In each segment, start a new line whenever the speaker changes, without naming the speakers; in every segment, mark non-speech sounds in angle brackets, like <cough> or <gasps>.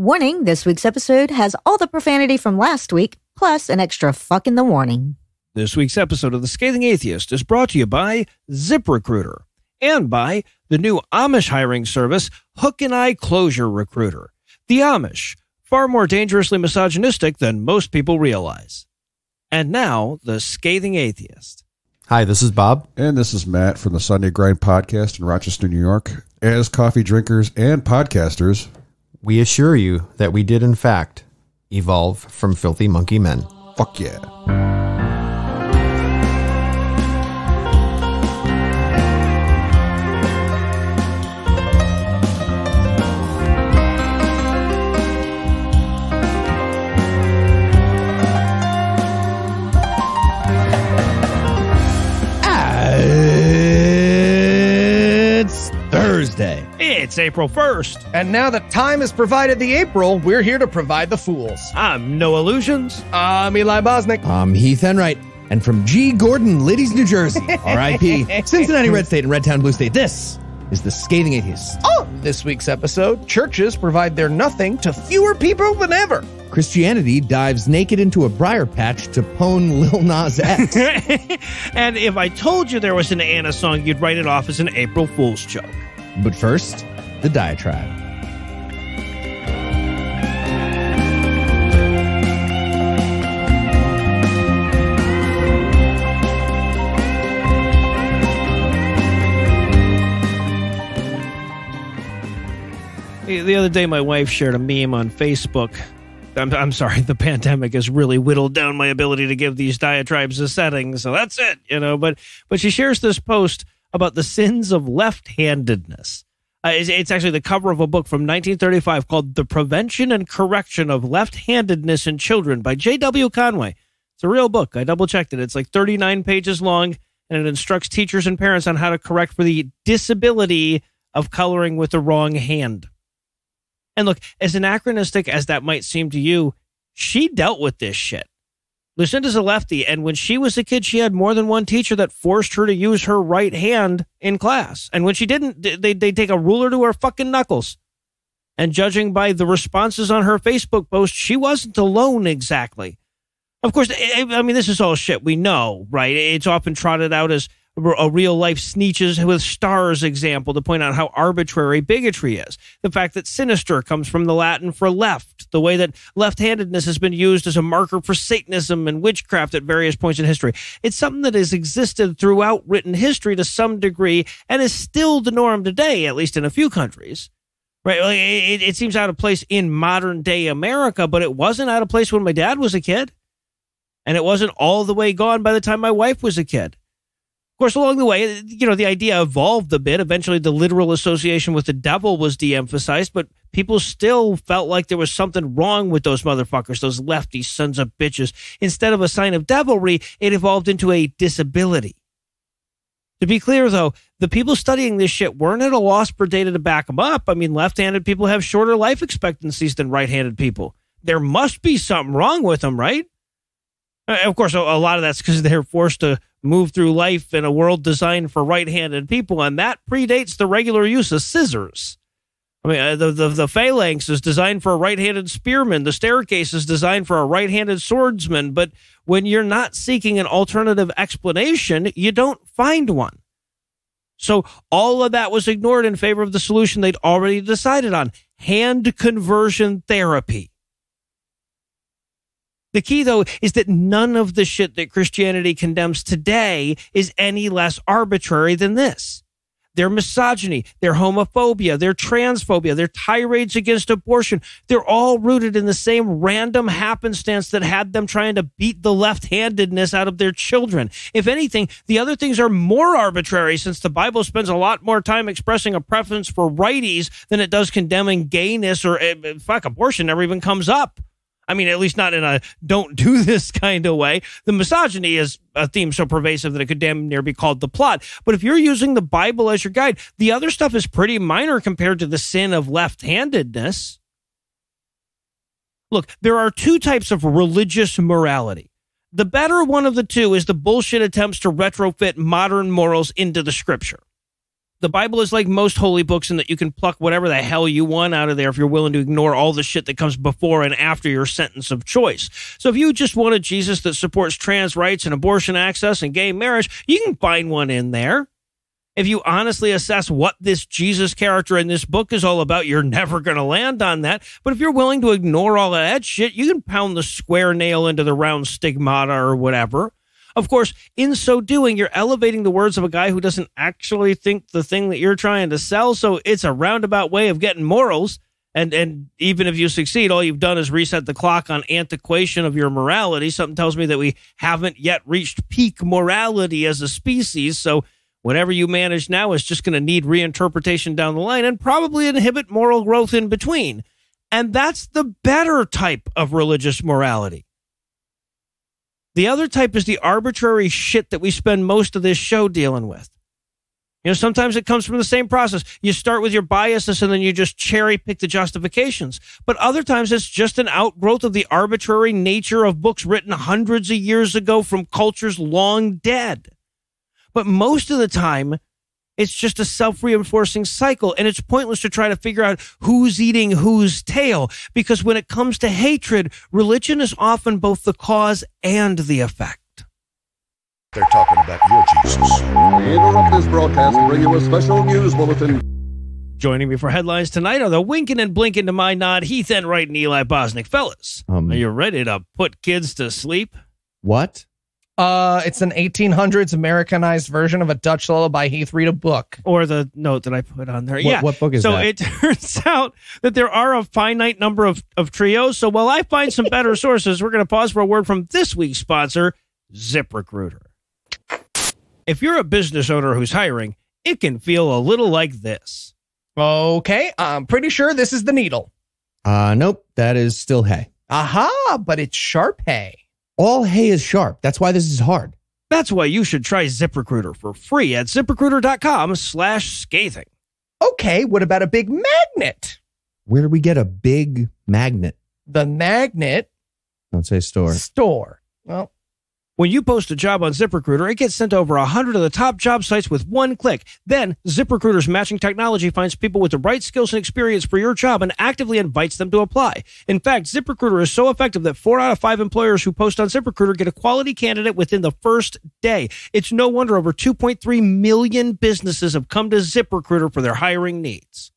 Warning this week's episode has all the profanity from last week, plus an extra fuck in the warning.
This week's episode of The Scathing Atheist is brought to you by ZipRecruiter and by the new Amish hiring service, Hook and Eye Closure Recruiter. The Amish, far more dangerously misogynistic than most people realize. And now, The Scathing Atheist.
Hi, this is Bob.
And this is Matt from the Sunday Grind podcast in Rochester, New York. As coffee drinkers and podcasters,
We assure you that we did, in fact, evolve from filthy monkey men.
fuck yeah.
It's
April 1st.
And now that time has provided the April, we're here to provide the fools.
I'm Noah Lugeons.
I'm Eli Bosnick. I'm Heath Enwright. And from G. Gordon, Liddy's, New Jersey, <laughs> R.I.P. Cincinnati Red State and Red Town Blue State, this is the Scathing Atheist. On this week's episode, churches provide their nothing to fewer people than ever. Christianity dives naked into a briar patch to pwn Lil Nas X. <laughs>
and if I told you there was an Anna song, you'd write it off as an April Fool's joke.
but first, the diatribe.
The other day, my wife shared a meme on Facebook. I'm, I'm sorry, <laughs> the pandemic has really whittled down my ability to give these diatribes a setting, so that's it, you know. But but she shares this post about the sins of left-handedness. Uh, it's, it's actually the cover of a book from 1935 called "The Prevention and Correction of Left-Handedness in Children" by J.W. Conway. It's a real book. I double checked it. It's like 39 pages long, and it instructs teachers and parents on how to correct for the disability of coloring with the wrong hand. And look, as anachronistic as that might seem to you, she dealt with this shit. Lucinda's a lefty, and when she was a kid, she had more than one teacher that forced her to use her right hand in class. And when she didn't, they they take a ruler to her fucking knuckles. And judging by the responses on her Facebook post, she wasn't alone exactly. Of course, I mean, this is all shit we know, right? It's often trotted out as a real life Sneetches with stars example to point out how arbitrary bigotry is. The fact that sinister comes from the Latin for left, the way that left handedness has been used as a marker for Satanism and witchcraft at various points in history. It's something that has existed throughout written history to some degree and is still the norm today, at least in a few countries. Right? It, it seems out of place in modern day America, but it wasn't out of place when my dad was a kid. And it wasn't all the way gone by the time my wife was a kid. Of course, along the way, you know, the idea evolved a bit. Eventually, the literal association with the devil was de emphasized, but people still felt like there was something wrong with those motherfuckers, those lefty sons of bitches. Instead of a sign of devilry, it evolved into a disability. To be clear, though, the people studying this shit weren't at a loss for data to back them up. I mean, left handed people have shorter life expectancies than right handed people. There must be something wrong with them, right? Uh, Of course, a a lot of that's because they're forced to move through life in a world designed for right-handed people, and that predates the regular use of scissors. I mean, uh, the, the the phalanx is designed for a right-handed spearman. The staircase is designed for a right-handed swordsman. But when you're not seeking an alternative explanation, you don't find one. So all of that was ignored in favor of the solution they'd already decided on: hand conversion therapy. The key, though, is that none of the shit that Christianity condemns today is any less arbitrary than this. Their misogyny, their homophobia, their transphobia, their tirades against abortion, they're all rooted in the same random happenstance that had them trying to beat the left handedness out of their children. If anything, the other things are more arbitrary since the Bible spends a lot more time expressing a preference for righties than it does condemning gayness or eh, fuck, abortion never even comes up. I mean, at least not in a don't do <laughs> this kind of way. The misogyny is a theme so pervasive that it could damn near be called the plot. But if you're using the Bible as your guide, the other stuff is pretty minor compared to the sin of left handedness. Look, there are two types of religious morality. The better one of the two is the bullshit attempts to retrofit modern morals into the scripture. The Bible is like most holy books in that you can pluck whatever the hell you want out of there if you're willing to ignore all the shit that comes before and after your sentence of choice. So if you just want a Jesus that supports trans rights and abortion access and gay marriage, you can find one in there. If you honestly assess what this Jesus character in this book is all about, you're <laughs> never going to land on that. But if you're willing to ignore all of that shit, you can pound the square nail into the round stigmata or whatever. Of course, in so doing, you're elevating the words of a guy who doesn't actually think the thing that you're trying to sell. So it's a roundabout way of getting morals. And and even if you succeed, all you've done is reset the clock on antiquation of your morality. Something tells me that we haven't yet reached peak morality as a species. So whatever you manage now is just going to need reinterpretation down the line and probably inhibit moral growth in between. And that's the better type of religious morality. The other type is the arbitrary shit that we spend most of this show dealing with. You know, sometimes it comes from the same process. You start with your biases and then you just cherry pick the justifications. But other times it's just an outgrowth of the arbitrary nature of books written hundreds of years ago from cultures long dead. But most of the time, it's just a self reinforcing cycle. And it's pointless to try to figure out who's eating whose tail because when it comes to hatred, religion is often both the cause and the effect.
They're talking about your Jesus.
We interrupt this broadcast and bring you a special news bulletin.
Joining me for headlines tonight are the winking and blinking to my nod, Heath Enwright and Eli Bosnick. Fellas,
Um,
are you ready to put kids to sleep?
What?
Uh, it's an 1800s Americanized version of a Dutch lullaby. Heath, read a book.
Or the note that I put on there?
What,
yeah.
what book is
so
that?
it <laughs> turns out that there are a finite number of, of trios. So while I find some better <laughs> sources, we're going to pause for a word from this week's sponsor, ZipRecruiter. If you're a business owner who's hiring, it can feel a little like this.
Okay, I'm pretty sure this is the needle.
uh, nope. That is still hay.
Aha, but it's sharp hay.
All hay is sharp. That's why this is hard.
That's why you should try ZipRecruiter for free at ziprecruiter.com slash scathing.
Okay, what about a big magnet?
Where do we get a big magnet?
The magnet
Don't say store.
store. Well,
When you post a job on ZipRecruiter, it gets sent over 100 of the top job sites with one click. Then, ZipRecruiter's matching technology finds people with the right skills and experience for your job and actively invites them to apply. In fact, ZipRecruiter is so effective that four out of five employers who post on ZipRecruiter get a quality candidate within the first day. It's no wonder over 2.3 million businesses have come to ZipRecruiter for their hiring needs.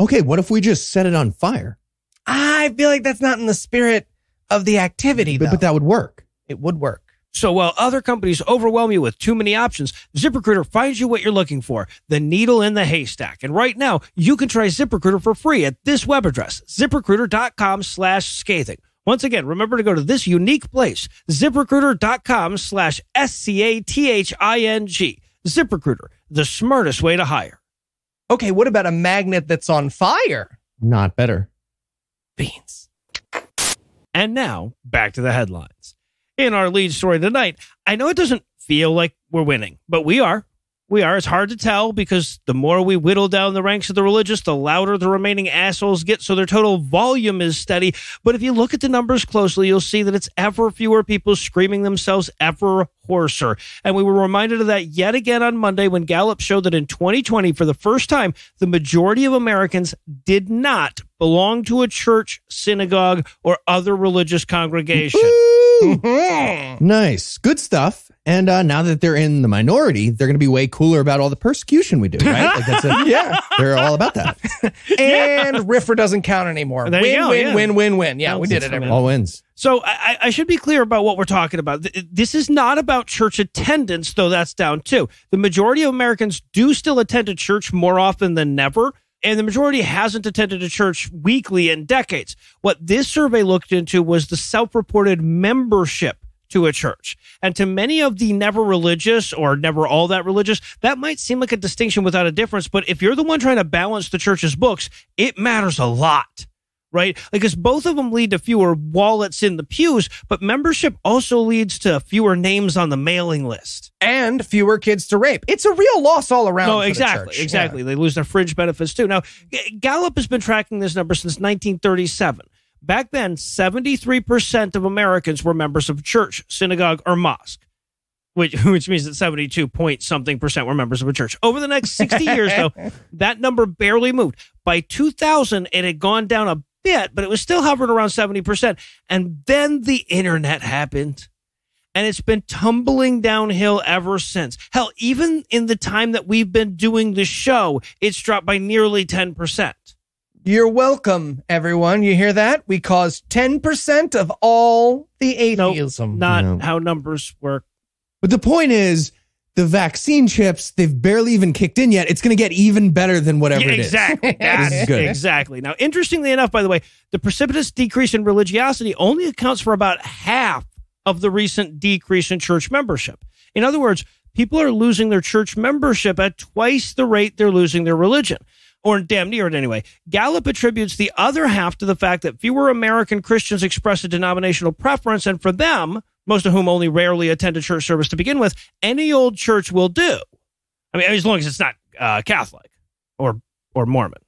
Okay, what if we just set it on fire?
I feel like that's not in the spirit of the activity,
But,
though.
but that would work.
it would work.
So while other companies overwhelm you with too many options, ZipRecruiter finds you what you're looking for, the needle in the haystack. And right now, you can try ZipRecruiter for free at this web address, ziprecruiter.com slash scathing. Once again, remember to go to this unique place, ziprecruiter.com slash S-C-A-T-H-I-N-G. ZipRecruiter, the smartest way to hire.
Okay, what about a magnet that's on fire?
Not better.
Beans.
And now, back to the headlines. In our lead story tonight, I know it doesn't feel like we're winning, but we are. We are. It's hard to tell because the more we whittle down the ranks of the religious, the louder the remaining assholes get, so their total volume is steady. But if you look at the numbers closely, you'll see that it's ever fewer people screaming themselves ever hoarser. And we were reminded of that yet again on Monday when Gallup showed that in 2020, for the first time, the majority of Americans did not belong to a church, synagogue, or other religious congregation. <laughs>
Nice. Good stuff. And uh, now that they're in the minority, they're going to be way cooler about all the persecution we do, right? Like that's a, <laughs>
Yeah.
they're all about that. <laughs>
And Riffer doesn't count anymore.
There
win,
go,
win,
yeah.
win, win, win. Yeah, we did it.
That's
everyone.
All wins.
So I, I should be clear about what we're talking about. This is not about church attendance, though that's down too. The majority of Americans do still attend a church more often than never. And the majority hasn't attended a church weekly in decades. What this survey looked into was the self reported membership to a church. And to many of the never religious or never all that religious, that might seem like a distinction without a difference. But if you're the one trying to balance the church's books, it matters a lot right? Because both of them lead to fewer wallets in the pews, but membership also leads to fewer names on the mailing list.
And fewer kids to rape. It's a real loss all around.
No,
for the
exactly, exactly. They lose their fringe benefits too. Now, Gallup has been tracking this number since 1937. Back then, 73% of Americans were members of church, synagogue, or mosque. which <laughs> which means that 72 point something percent were members of a church. Over the next 60 years, though, <laughs> that number barely moved. By 2000, it had gone down a bit, but it was still hovering around 70%. And then the internet happened. And it's been tumbling downhill ever since. Hell, even in the time that we've been doing the show, it's dropped by nearly 10%.
You're welcome, everyone. You hear that? We caused 10% of all the
Nope,
atheism.
not
No.
how numbers work.
But the point is, the vaccine chips, they've barely even kicked in yet. It's going to get even better than whatever
Yeah,
it is.
exactly. <laughs> That's
is good.
Exactly. Now, interestingly enough, by the way, the precipitous decrease in religiosity only accounts for about half of the recent decrease in church membership. In other words, people are losing their church membership at twice the rate they're losing their religion. Or damn near it anyway. Gallup attributes the other half to the fact that fewer American Christians express a denominational preference, and for them, most of whom only rarely attend a church service to begin with, any old church will do. I mean, as long as it's not uh, Catholic or or Mormon.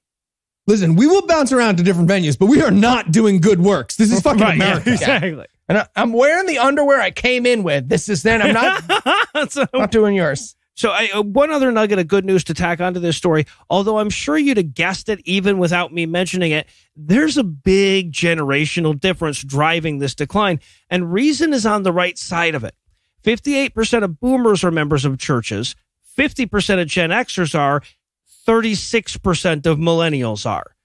Listen, we will bounce around to different venues, but we are not doing good works. This is fucking America. <laughs>
exactly.
And I, I'm wearing the underwear I came in with. This is then. I'm not <laughs>
so,
not doing yours.
So I, uh, one other nugget of good news to tack onto this story, although I'm sure you'd have guessed it even without me mentioning it, there's a big generational difference driving this decline, and reason is on the right side of it. 58% of boomers are members of churches, 50% of Gen Xers are, 36% of millennials are.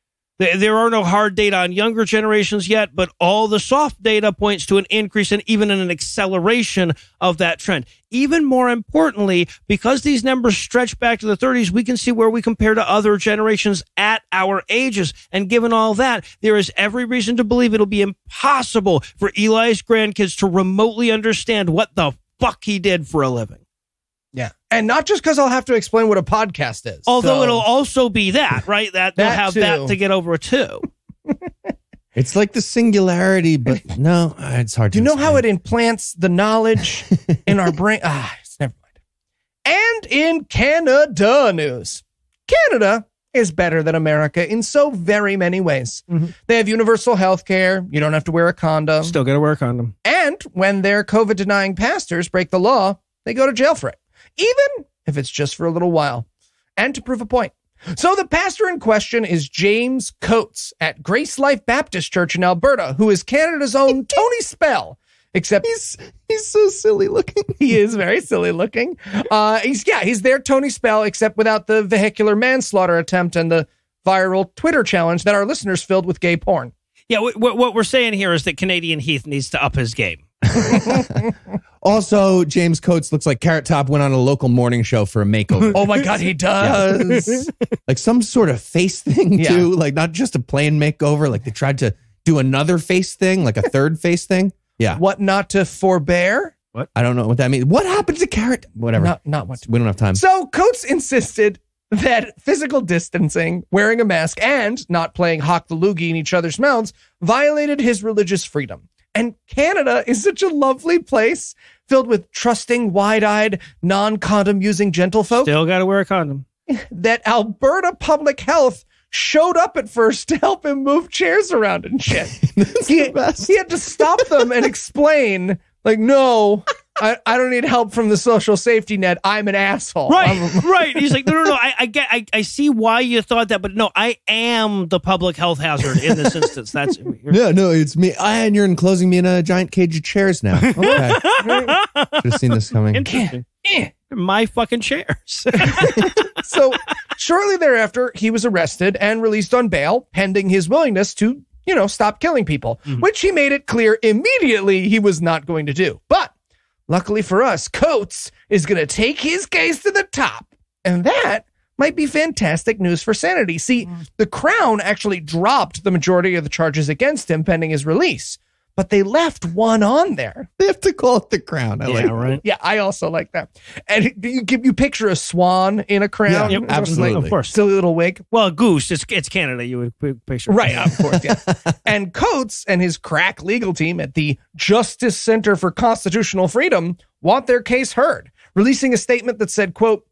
There are no hard data on younger generations yet, but all the soft data points to an increase and even an acceleration of that trend. Even more importantly, because these numbers stretch back to the 30s, we can see where we compare to other generations at our ages. And given all that, there is every reason to believe it'll be impossible for Eli's grandkids to remotely understand what the fuck he did for a living.
Yeah. And not just because I'll have to explain what a podcast is.
Although
So-
it'll also be that, right? That, they'll have
too.
that to get over too. <laughs>
It's like the singularity, but <laughs> no, it's hard
Do
to
you know how it implants the knowledge <laughs> in our brain? Ah, it's never mind. And in Canada news, Canada is better than America in so very many ways. They have universal health care. You don't have to wear a condom.
Still got to work on them.
And when their COVID denying pastors break the law, they go to jail for it, even if it's just for a little while and to prove a point. So the pastor in question is James Coates at Grace Life Baptist Church in Alberta, who is Canada's own <laughs> Tony Spell. Except
He's he's so silly looking. <laughs>
he is very silly looking. Uh, he's yeah, he's their Tony Spell, except without the vehicular manslaughter attempt and the viral Twitter challenge that our listeners filled with gay porn.
Yeah, what, what we're saying here is that Canadian Heath needs to up his game. <laughs>
Also, James Coates looks like Carrot Top went on a local morning show for a makeover.
Oh my god, he does.
does. <laughs> like some sort of face thing
Yeah.
too, like not just a plain makeover. Like they tried to do another face thing, like a third face thing. Yeah,
what not to forbear? What?
I don't know what that means. What happened to Carrot? Whatever.
Not not what
we don't have time.
So Coates insisted that physical distancing, wearing a mask, and not playing hock the loogie in each other's mouths violated his religious freedom. And Canada is such a lovely place filled with trusting, wide eyed, non condom using gentlefolk
Still got to wear a condom.
that Alberta Public Health showed up at first to help him move chairs around and shit. <laughs> he, he had to stop them and explain, like, no, I, I don't need help from the social safety net. I'm an asshole.
Right,
I'm- <laughs>
right. He's like, no, no, no. I, I get, I, I see why you thought that, but no, I am the public health hazard in this instance. That's <laughs>
yeah, no, it's me. Ah, and you're enclosing me in a giant cage of chairs now. <laughs> Okay. Should have seen this coming.
interesting. My fucking chairs.
so shortly thereafter, he was arrested and released on bail, pending his willingness to, you know, stop killing people, which he made it clear immediately he was not going to do. But luckily for us, Coates is going to take his case to the top. And that might be fantastic news for sanity. See, mm. the Crown actually dropped the majority of the charges against him pending his release, but they left one on there.
They have to call it the crown. I like
yeah, right.
Yeah, I also like that. And you give you picture a swan in a crown,
Yeah,
Yep,
absolutely.
like
Of course.
silly little wig.
Well, goose. It's it's Canada. You would p- picture
Right, of course, yeah. <laughs> and Coates and his crack legal team at the Justice Center for Constitutional Freedom want their case heard, releasing a statement that said, quote,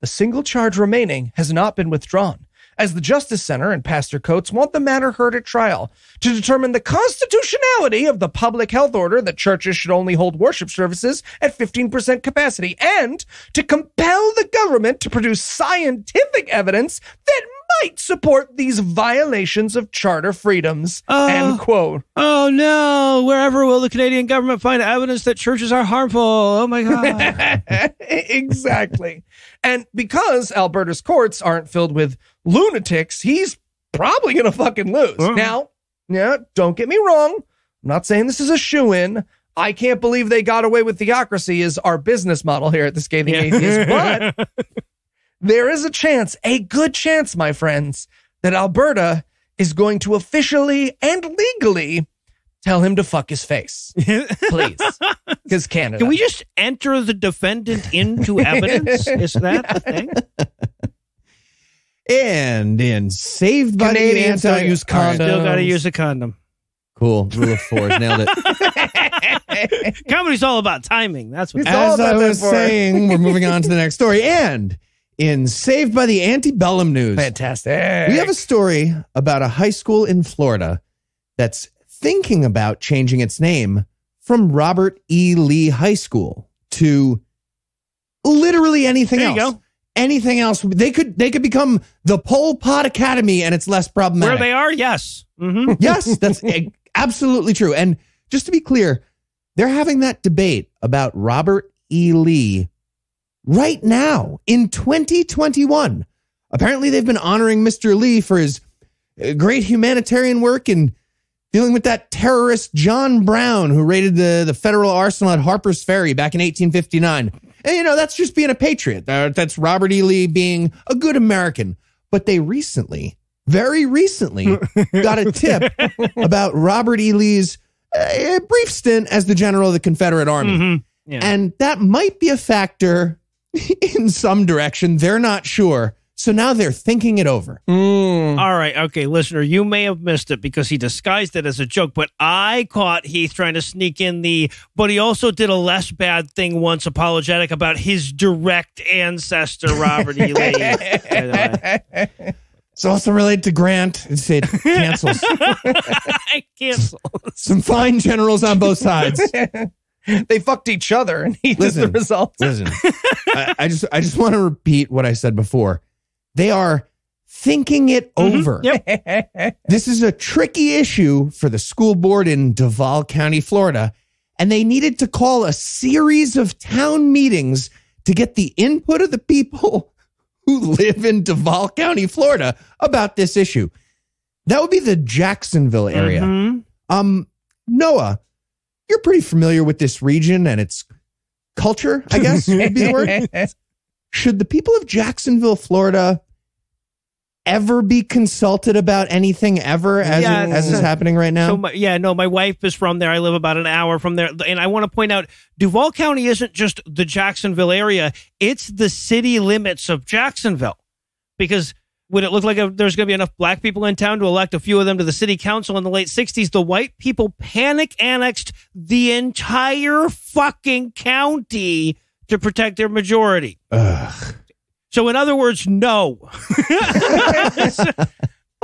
the single charge remaining has not been withdrawn, as the Justice Center and Pastor Coates want the matter heard at trial to determine the constitutionality of the public health order that churches should only hold worship services at 15% capacity and to compel the government to produce scientific evidence that might support these violations of charter freedoms.
Oh.
End quote.
Oh no! Wherever will the Canadian government find evidence that churches are harmful? Oh my god! <laughs>
exactly. And because Alberta's courts aren't filled with lunatics, he's probably going to fucking lose.
Uh-huh.
Now, yeah, don't get me wrong. I'm not saying this is a shoe in. I can't believe they got away with theocracy is our business model here at the Scathing Atheist, <laughs> but there is a chance, a good chance, my friends, that Alberta is going to officially and legally tell him to fuck his face. <laughs> Please. Because Canada.
Can we just enter the defendant into <laughs> evidence? Is that the thing?
And in Saved by
Canadians
the Anti-
don't use
All right,
condoms.
Still got to use a condom.
Cool. Rule of four. Nailed it. <laughs>
Comedy's all about timing. That's what.
It's
As I
about that
was
for-
saying, we're moving on to the next story. And in Saved by the Antebellum News,
Fantastic.
we have a story about a high school in Florida that's thinking about changing its name from Robert E. Lee High School to literally anything
There you
else.
go.
Anything else? They could they could become the Pol Pot Academy, and it's less problematic.
Where they are, yes. hmm <laughs>
yes, that's absolutely true. And just to be clear, they're having that debate about Robert E. Lee right now in 2021. Apparently, they've been honoring Mr. Lee for his uh, great humanitarian work in dealing with that terrorist John Brown who raided the, the federal arsenal at Harper's Ferry back in 1859. And, you know, that's just being a patriot. Uh, that's Robert E. Lee being a good American. But they recently, very recently, <laughs> got a tip about Robert E. Lee's uh, brief stint as the general of the Confederate Army.
hmm Yeah.
And that might be a factor <laughs> in some direction. They're not sure. So now they're thinking it over.
Mm.
All right, okay, listener, you may have missed it because he disguised it as a joke, but I caught Heath trying to sneak in the. But he also did a less bad thing once, apologetic about his direct ancestor, Robert E. Lee. <laughs> I
It's also related to Grant. It said cancels. <laughs>
I cancel.
Some fine generals on both sides. <laughs>
they fucked each other and he is the
Listen.
result.
Listen, I, I just I just want to repeat what I said before. They are thinking it over.
Yep. <laughs>
This is a tricky issue for the school board in Duval County, Florida, and they needed to call a series of town meetings to get the input of the people <laughs> who live in Duval County, Florida about this issue. That would be the Jacksonville area.
Mhm.
Um, Noah, you're pretty familiar with this region and its culture, I guess would be the word. <laughs> Should the people of Jacksonville, Florida, ever be consulted about anything ever as,
Yeah,
as is happening right now?
So my, yeah, no, my wife is from there. I live about an hour from there, and I want to point out Duval County isn't just the Jacksonville area; it's the city limits of Jacksonville. Because would it look like a, there's going to be enough black people in town to elect a few of them to the city council in the late '60s? The white people panic annexed the entire fucking county to protect their majority.
Ugh.
So, in other words, no. <laughs>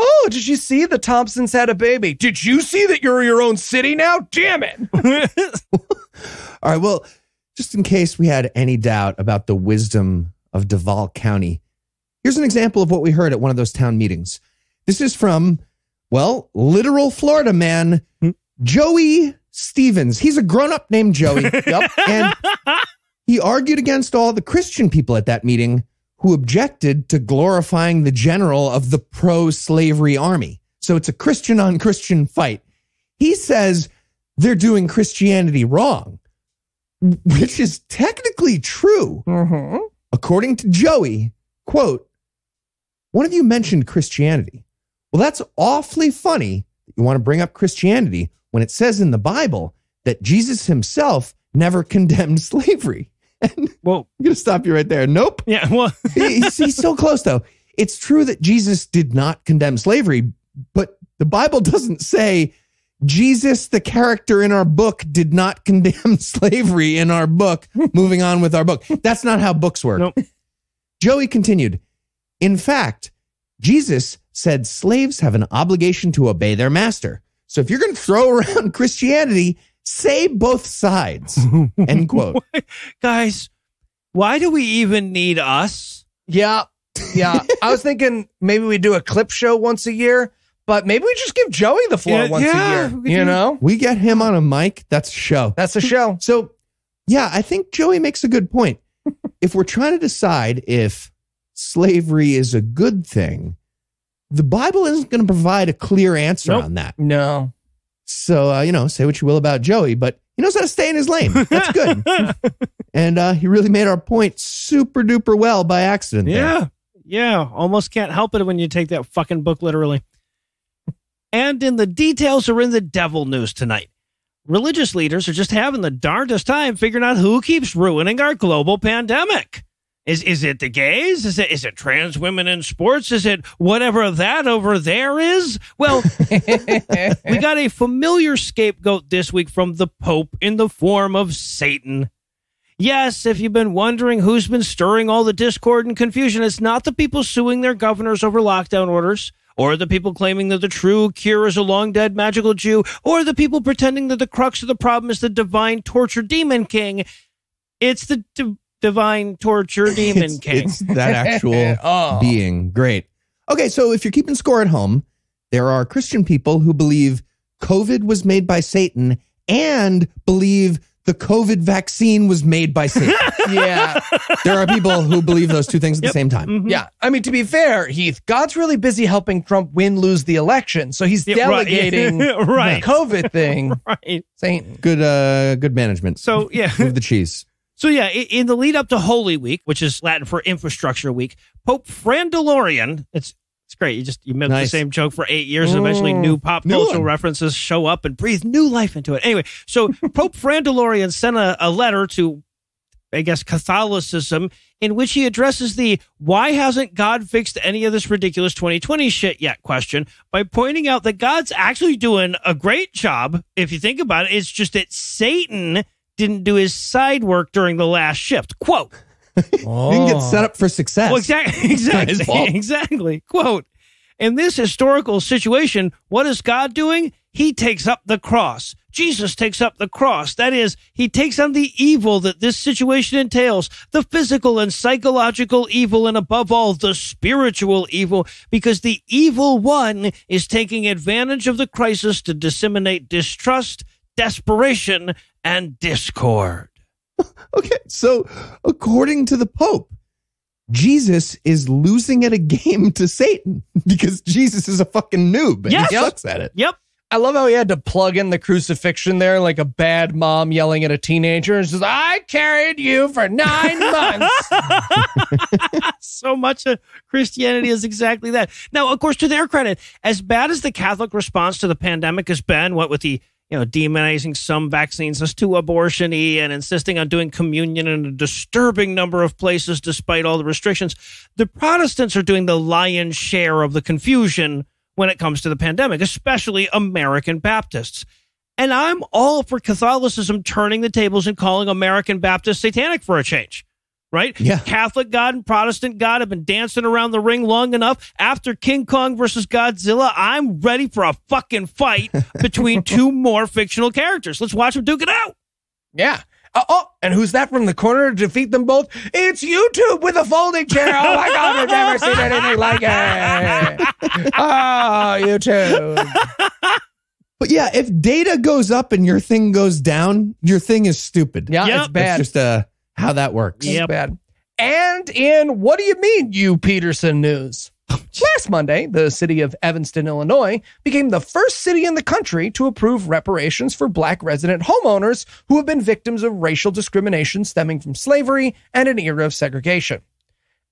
Oh, did you see the Thompsons had a baby? Did you see that you're your own city now? Damn it. <laughs>
All right. Well, just in case we had any doubt about the wisdom of Duval County, here's an example of what we heard at one of those town meetings. This is from, well, literal Florida man, hmm? Joey Stevens. He's a grown up named Joey. <laughs> yep. And he argued against all the Christian people at that meeting who objected to glorifying the general of the pro slavery army. So it's a Christian on Christian fight. He says they're doing Christianity wrong, which is technically true.
Mm-hmm.
According to Joey, quote, one of you mentioned Christianity. Well, that's awfully funny that you want to bring up Christianity when it says in the Bible that Jesus himself never condemned <laughs> slavery. And
well,
I'm going to stop you right there. Nope.
yeah, well, <laughs>
he's, he's so close though. It's true that Jesus did not condemn slavery, but the Bible doesn't say Jesus, the character in our book, did not <laughs> condemn slavery in our book. Moving on with our book. That's not how books work.
Nope.
Joey continued. In fact, Jesus said slaves have an obligation to obey their master. So if you're going to throw around Christianity, say both sides. <laughs> End quote. <laughs>
Guys, why do we even need us?
Yeah. Yeah. I was thinking maybe we do a clip show once a year, but maybe we just give Joey the floor
Yeah,
once
yeah,
a
we
year. You
do-
know?
We get him on a mic. That's a show.
That's a show.
So, yeah, I think Joey makes a good point. <laughs> if we're trying to decide if slavery is a good thing, the Bible isn't going to provide a clear answer
Nope.
on that.
No.
So, uh, you know, say what you will about Joey, but he knows how to stay in his lane. That's good. <laughs> and uh, he really made our point super duper well by accident. there.
Yeah. Yeah. Almost can't help it when you take that fucking book literally. And in the details are in the devil news tonight. Religious leaders are just having the darndest time figuring out who keeps ruining our global pandemic. Is is it the gays? Is it is it trans women in sports? Is it whatever that over there is? Well, <laughs> we got a familiar scapegoat this week from the Pope in the form of Satan. Yes, if you've been wondering who's been stirring all the discord and confusion, it's not the people suing their governors over lockdown orders, or the people claiming that the true cure is a long dead magical Jew, or the people pretending that the crux of the problem is the divine torture demon king. It's the divine torture <laughs> demon
It's,
king.
it's that actual <laughs>
Oh.
being. Great. Okay, so if you're keeping score at home, there are Christian people who believe COVID was made by Satan and believe the COVID vaccine was made by Satan. <laughs>
Yeah.
there are people who believe those two things at the same time.
Mhm.
Yeah. I mean, to be fair, Heath, God's really busy helping Trump win, lose the election. So he's
Yeah, right.
delegating
Right.
the COVID thing.
Right.
Satan.
Good, uh, good management.
So, yeah.
Move the cheese.
So yeah, in the lead up to Holy Week, which is Latin for Infrastructure Week, Pope Frandalorian, it's it's great. You just you milk the same joke for eight years, and eventually mm. new pop
New
cultural
one.
references show up and breathe new life into it. Anyway, so <laughs> Pope Frandalorian sent a, a letter to, I guess, Catholicism, in which he addresses the "Why hasn't God fixed any of this ridiculous 2020 shit yet?" question by pointing out that God's actually doing a great job. If you think about it, it's just that Satan didn't do his side work during the last shift. Quote. <laughs>
Didn't get set up for success.
Well, <laughs> <laughs> exactly, exactly, exactly. Quote: In this historical situation, what is God doing? He takes up the cross. Jesus takes up the cross. That is, he takes on the evil that this situation entails, the physical and psychological evil, and above all, the spiritual evil, because the evil one is taking advantage of the crisis to disseminate distrust, desperation, and discord. <laughs>
Okay, so according to the Pope, Jesus is losing at a game to Satan <laughs> because Jesus is a fucking noob and
Yes.
he sucks at it.
Yep.
I love how he had to plug in the crucifixion there like a bad mom yelling at a teenager. And says, I carried you for nine <laughs> months.
so much of Christianity is exactly that. Now, of course, to their credit, as bad as the Catholic response to the pandemic has been, what with the you know demonizing some vaccines as too abortion-y and insisting on doing communion in a disturbing number of places despite all the restrictions, the Protestants are doing the lion's share of the confusion when it comes to the pandemic, especially American Baptists. And I'm all for Catholicism turning the tables and calling American Baptists satanic for a change right?
Yeah.
Catholic God and Protestant God have been dancing around the ring long enough. After King Kong versus Godzilla, I'm ready for a fucking fight <laughs> between two more fictional characters. Let's watch them duke it out.
yeah. Uh, oh, and who's that from the corner to defeat them both? It's YouTube with a folding chair. Oh my God, I've never seen anything like it. Oh, <laughs> YouTube. <laughs>
But yeah, if data goes up and your thing goes down, your thing is stupid.
Yeah,
Yep.
it's bad.
That's just uh, how that works.
Yeah,
bad. And in what do you mean, you Peterson news? Last Monday, the city of Evanston, Illinois, became the first city in the country to approve reparations for black resident homeowners who have been victims of racial discrimination stemming from slavery and an era of segregation.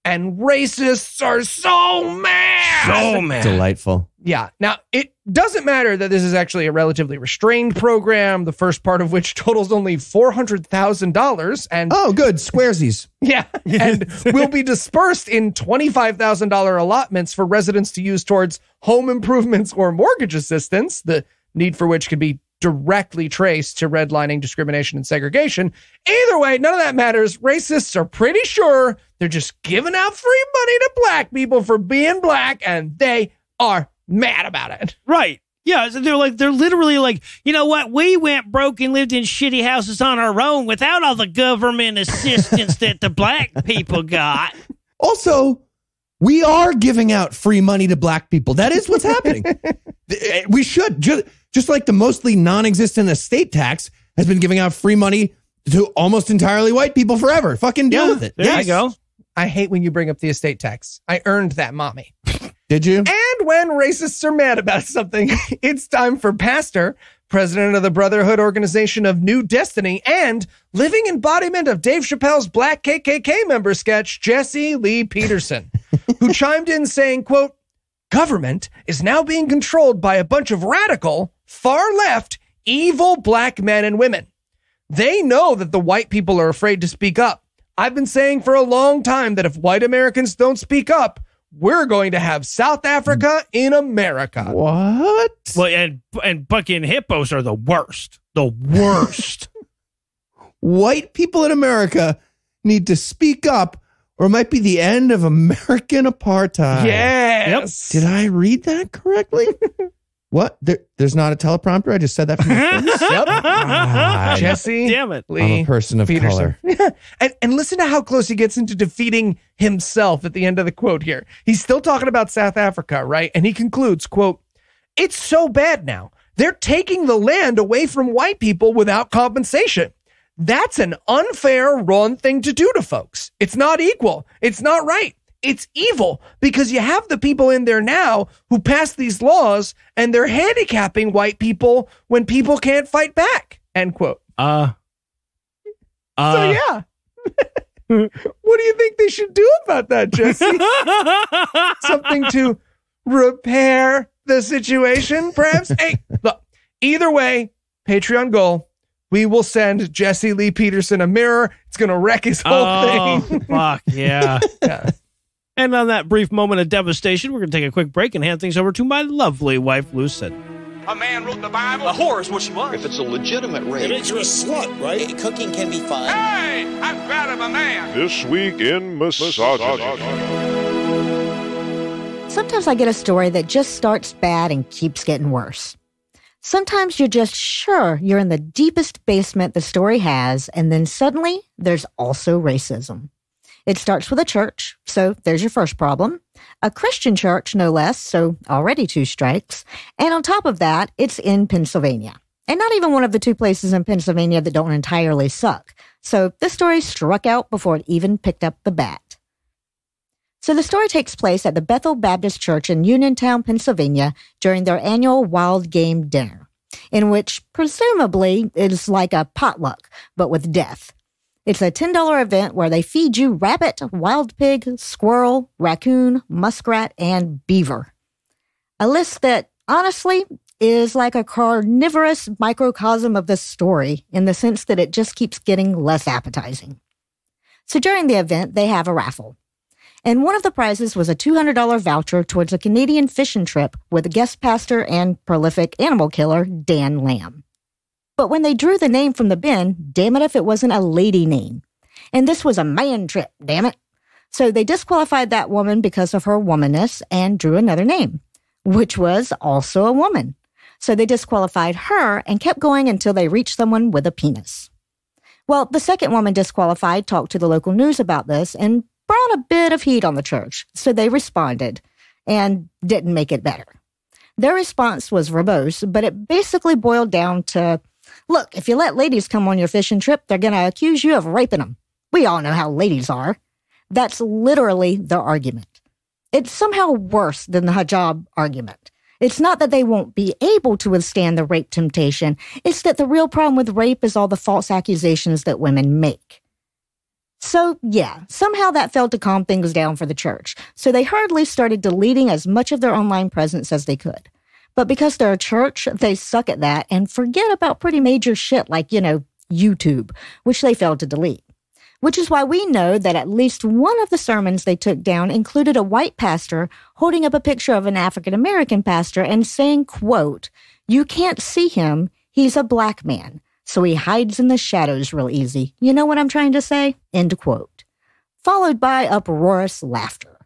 And racists are so mad.
So man.
Delightful.
Yeah. Now, it doesn't matter that this is actually a relatively restrained program, the first part of which <laughs> totals only $400,000 and
Oh, good. Squaresies. <laughs>
yeah, and will be dispersed in $25,000 allotments for residents to use towards home improvements or mortgage assistance, the need for which could be directly traced to redlining, discrimination, and segregation. Either way, none of that matters. Racists are pretty sure They're just giving out free money to black people for being black, and they are mad about it.
Right. Yeah, so they're like they're literally like, you know what? We went broke and lived in shitty houses on our own without all the government assistance that the black people got.
Also, we are giving out free money to black people. That is what's happening. <laughs> Eh, we should just just like the mostly non-existent estate tax has been giving out free money to almost entirely white people forever. Fucking deal
Yeah,
with it.
there
Yes.
you go.
I hate when you bring up the estate tax. I earned that, mommy.
Did you?
And when racists are mad about something, <laughs> it's time for Pastor, president of the Brotherhood Organization of New Destiny, and living embodiment of Dave Chappelle's Black KKK member sketch, Jesse Lee Peterson, who <laughs> chimed in saying, quote, government is now being controlled by a bunch of radical, far left, evil black men and women. They know that the white people are afraid to speak up. I've been saying for a long time that if white Americans don't speak up, we're going to have South Africa in America.
What?
Well, and and bucking hippos are the worst. The worst. <laughs>
White people in America need to speak up or it might be the end of American apartheid.
Yes.
Did I read that correctly? <laughs> what? There, there's not a teleprompter. I just said that from my <laughs> face. Ah,
Jesse
Damn it.
Lee
I'm a person of
Peterson. <laughs>
color.
and, and listen to how close he gets into defeating himself at the end of the quote here. He's still talking about South Africa, right? And he concludes, quote, it's so bad now. They're taking the land away from white people without compensation. That's an unfair, wrong thing to do to folks. It's not equal. It's not right. It's evil because you have the people in there now who pass these laws and they're handicapping white people when people can't fight back. End quote.
Uh.
So
Uh.
yeah. <laughs> what do you think they should do about that, Jesse? <laughs> Something to repair the situation, perhaps? hey, look, either way, Patreon goal. We will send Jesse Lee Peterson a mirror. It's going to wreck his whole
Oh,
thing.
fuck yeah. <laughs>
Yeah.
And on that brief moment of devastation, we're going to take a quick break and hand things over to my lovely wife, Lucid.
A man wrote the Bible. A whore is what she was.
If it's a legitimate rape, it makes
you're a slut, right?
Cooking can be fun.
Hey, I'm proud of a man.
This week in misogyny.
Sometimes I get a story that just starts bad and keeps getting worse. Sometimes you're just sure you're in the deepest basement the story has, and then suddenly there's also racism. It starts with a church, so there's your first problem. A Christian church, no less, so already two strikes. And on top of that, it's in Pennsylvania. And not even one of the two places in Pennsylvania that don't entirely suck. So this story struck out before it even picked up the bat. So the story takes place at the Bethel Baptist Church in Uniontown, Pennsylvania during their annual wild game dinner, in which presumably is like a potluck, but with death. It's a $10 event where they feed you rabbit, wild pig, squirrel, raccoon, muskrat, and beaver. A list that, honestly, is like a carnivorous microcosm of the story in the sense that it just keeps getting less appetizing. So during the event, they have a raffle. And one of the prizes was a $200 voucher towards a Canadian fishing trip with a guest pastor and prolific animal killer Dan Lamb. But when they drew the name from the bin, damn it if it wasn't a lady name. And this was a man trip, damn it. So they disqualified that woman because of her womanness and drew another name, which was also a woman. So they disqualified her and kept going until they reached someone with a penis. Well, the second woman disqualified talked to the local news about this and brought a bit of heat on the church, so they responded and didn't make it better. Their response was verbose, but it basically boiled down to look, if you let ladies come on your fishing trip, they're going to accuse you of raping them. We all know how ladies are. That's literally their argument. It's somehow worse than the hijab argument. It's not that they won't be able to withstand the rape temptation, it's that the real problem with rape is all the false accusations that women make. So, yeah, somehow that failed to calm things down for the church, so they hurriedly started deleting as much of their online presence as they could. But because they're a church, they suck at that and forget about pretty major shit like, you know, YouTube, which they failed to delete. Which is why we know that at least one of the sermons they took down included a white pastor holding up a picture of an African American pastor and saying, quote, You can't see him, he's a black man so he hides in the shadows real easy. You know what I'm trying to say? End quote. followed by uproarious laughter.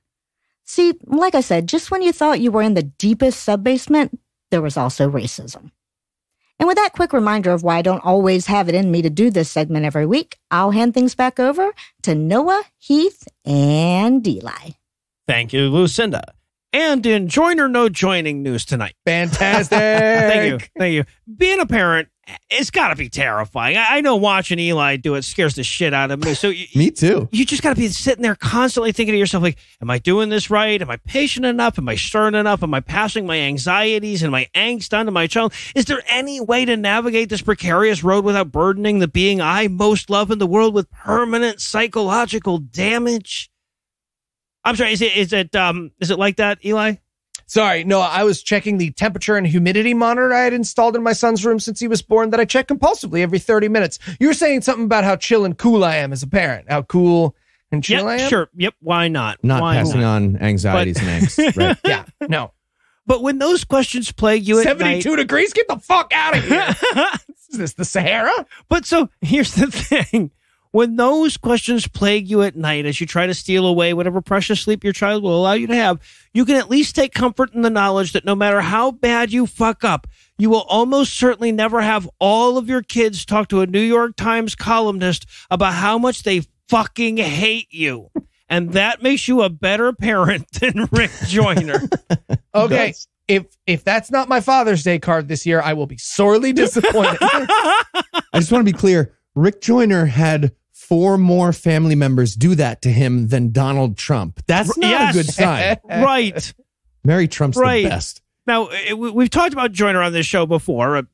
See, like I said, just when you thought you were in the deepest subbasement, there was also racism. And with that quick reminder of why I don't always have it in me to do this segment every week, I'll hand things back over to Noah, Heath, and Eli.
Thank you, Lucinda. And in join or no joining news tonight.
Fantastic. <laughs>
Thank you. Thank you. Being a parent, it's got to be terrifying. I I know watching Eli do it scares the shit out of me. So you,
Me too.
you just got to be sitting there constantly thinking to yourself, like, am I doing this right? Am I patient enough? Am I stern enough? Am I passing my anxieties and my angst onto my child? Is there any way to navigate this precarious road without burdening the being I most love in the world with permanent psychological damage? I'm sorry. Is it is it um is it like that, Eli?
Sorry, no, I was checking the temperature and humidity monitor I had installed in my son's room since he was born that I check compulsively every 30 minutes. You were saying something about how chill and cool I am as a parent. How cool and chill I
Yep,
am?
sure. Yep. Why not?
Not
Why
passing
not?
on anxieties and angst. <laughs> Right.
Yeah, no.
But when those questions plague you at
72
night,
degrees? Get the fuck out of here. <laughs> Is this the Sahara?
But so here's the <laughs> thing. When those questions plague you at night as you try to steal away whatever precious sleep your child will allow you to have, you can at least take comfort in the knowledge that no matter how bad you fuck up, you will almost certainly never have all of your kids talk to a New York Times columnist about how much they fucking hate you. And that makes you a better parent <laughs> than Rick Joyner. <laughs>
Okay.
does.
If if that's not my Father's Day card this year, I will be sorely disappointed. <laughs>
I just want to be clear. Rick Joyner had four more family members do that to him than Donald Trump. That's not
Yes.
a good sign. <laughs>
right.
Mary Trump's
Right.
the best.
Now, eh, we- we've talked about Joyner on this show before, a,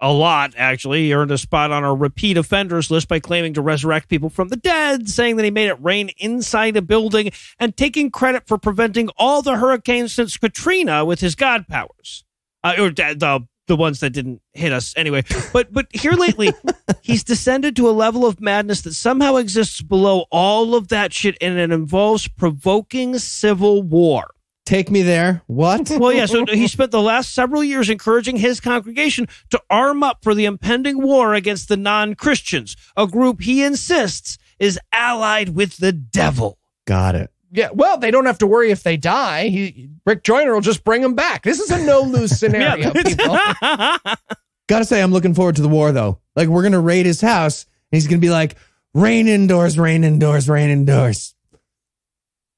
a lot, actually. He earned a spot on our repeat offenders list by claiming to resurrect people from the dead, saying that he made it rain inside a building, and taking credit for preventing all the hurricanes since Katrina with his God powers. Uh, or the, the, ones that didn't hit us anyway. But, but here lately, <laughs> he's descended to a level of madness that somehow exists below all of that shit, and it involves provoking civil war.
Take me there. What?
Well, yeah. So he spent the last several years encouraging his congregation to arm up for the impending war against the non Christians, a group he insists is allied with the devil.
Got it.
Yeah, well, they don't have to worry if they die. He, Rick Joyner will just bring them back. This is a no lose <laughs> scenario, people. <laughs>
Gotta say, I'm looking forward to the war though. Like, we're gonna raid his house, and he's gonna be like, "Rain indoors, rain indoors, rain indoors."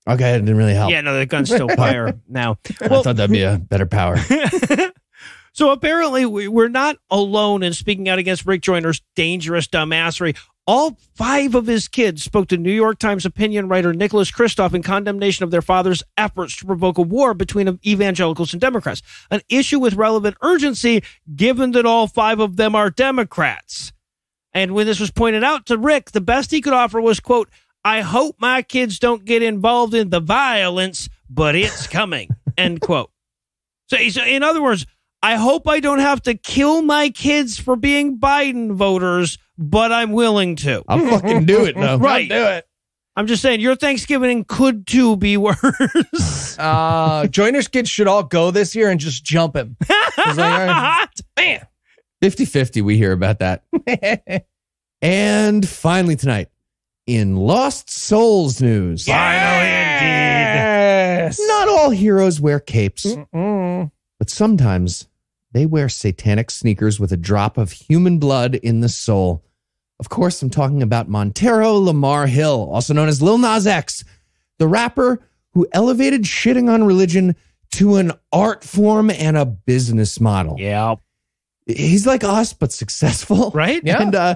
Okay, it didn't really help.
yeah, no, the guns still <laughs> fire now.
I thought that'd be a better power.
So apparently, we- we're not alone in speaking out against Rick Joyner's dangerous dumbassery. All five of his kids spoke to New York Times opinion writer Nicholas Kristof in condemnation of their father's efforts to provoke a war between evangelicals and Democrats, an issue with relevant urgency given that all five of them are Democrats. And when this was pointed out to Rick, the best he could offer was, quote, I hope my kids don't get involved in the violence, but it's coming, <laughs> end quote. So, so in other words, I hope I don't have to kill my kids for being Biden voters, but I'm willing to.
I'll fucking do it though. <laughs>
Right.
Do it.
I'm just saying, your Thanksgiving could too be <laughs> worse.
Uh, Joyner's kids should all go this year and just jump him. <laughs> Like, man.
50 50, we hear about that. and finally, tonight, in Lost Souls news, Finally
Yes.
not all heroes wear capes,
Mm.
but sometimes they wear satanic sneakers with a drop of human blood in the sole. Of course, I'm talking about Montero Lamar Hill, also known as Lil Nas X, the rapper who elevated shitting on religion to an art form and a business model.
yeah.
He's like us, but successful.
Right? <laughs>
Yeah.
And uh,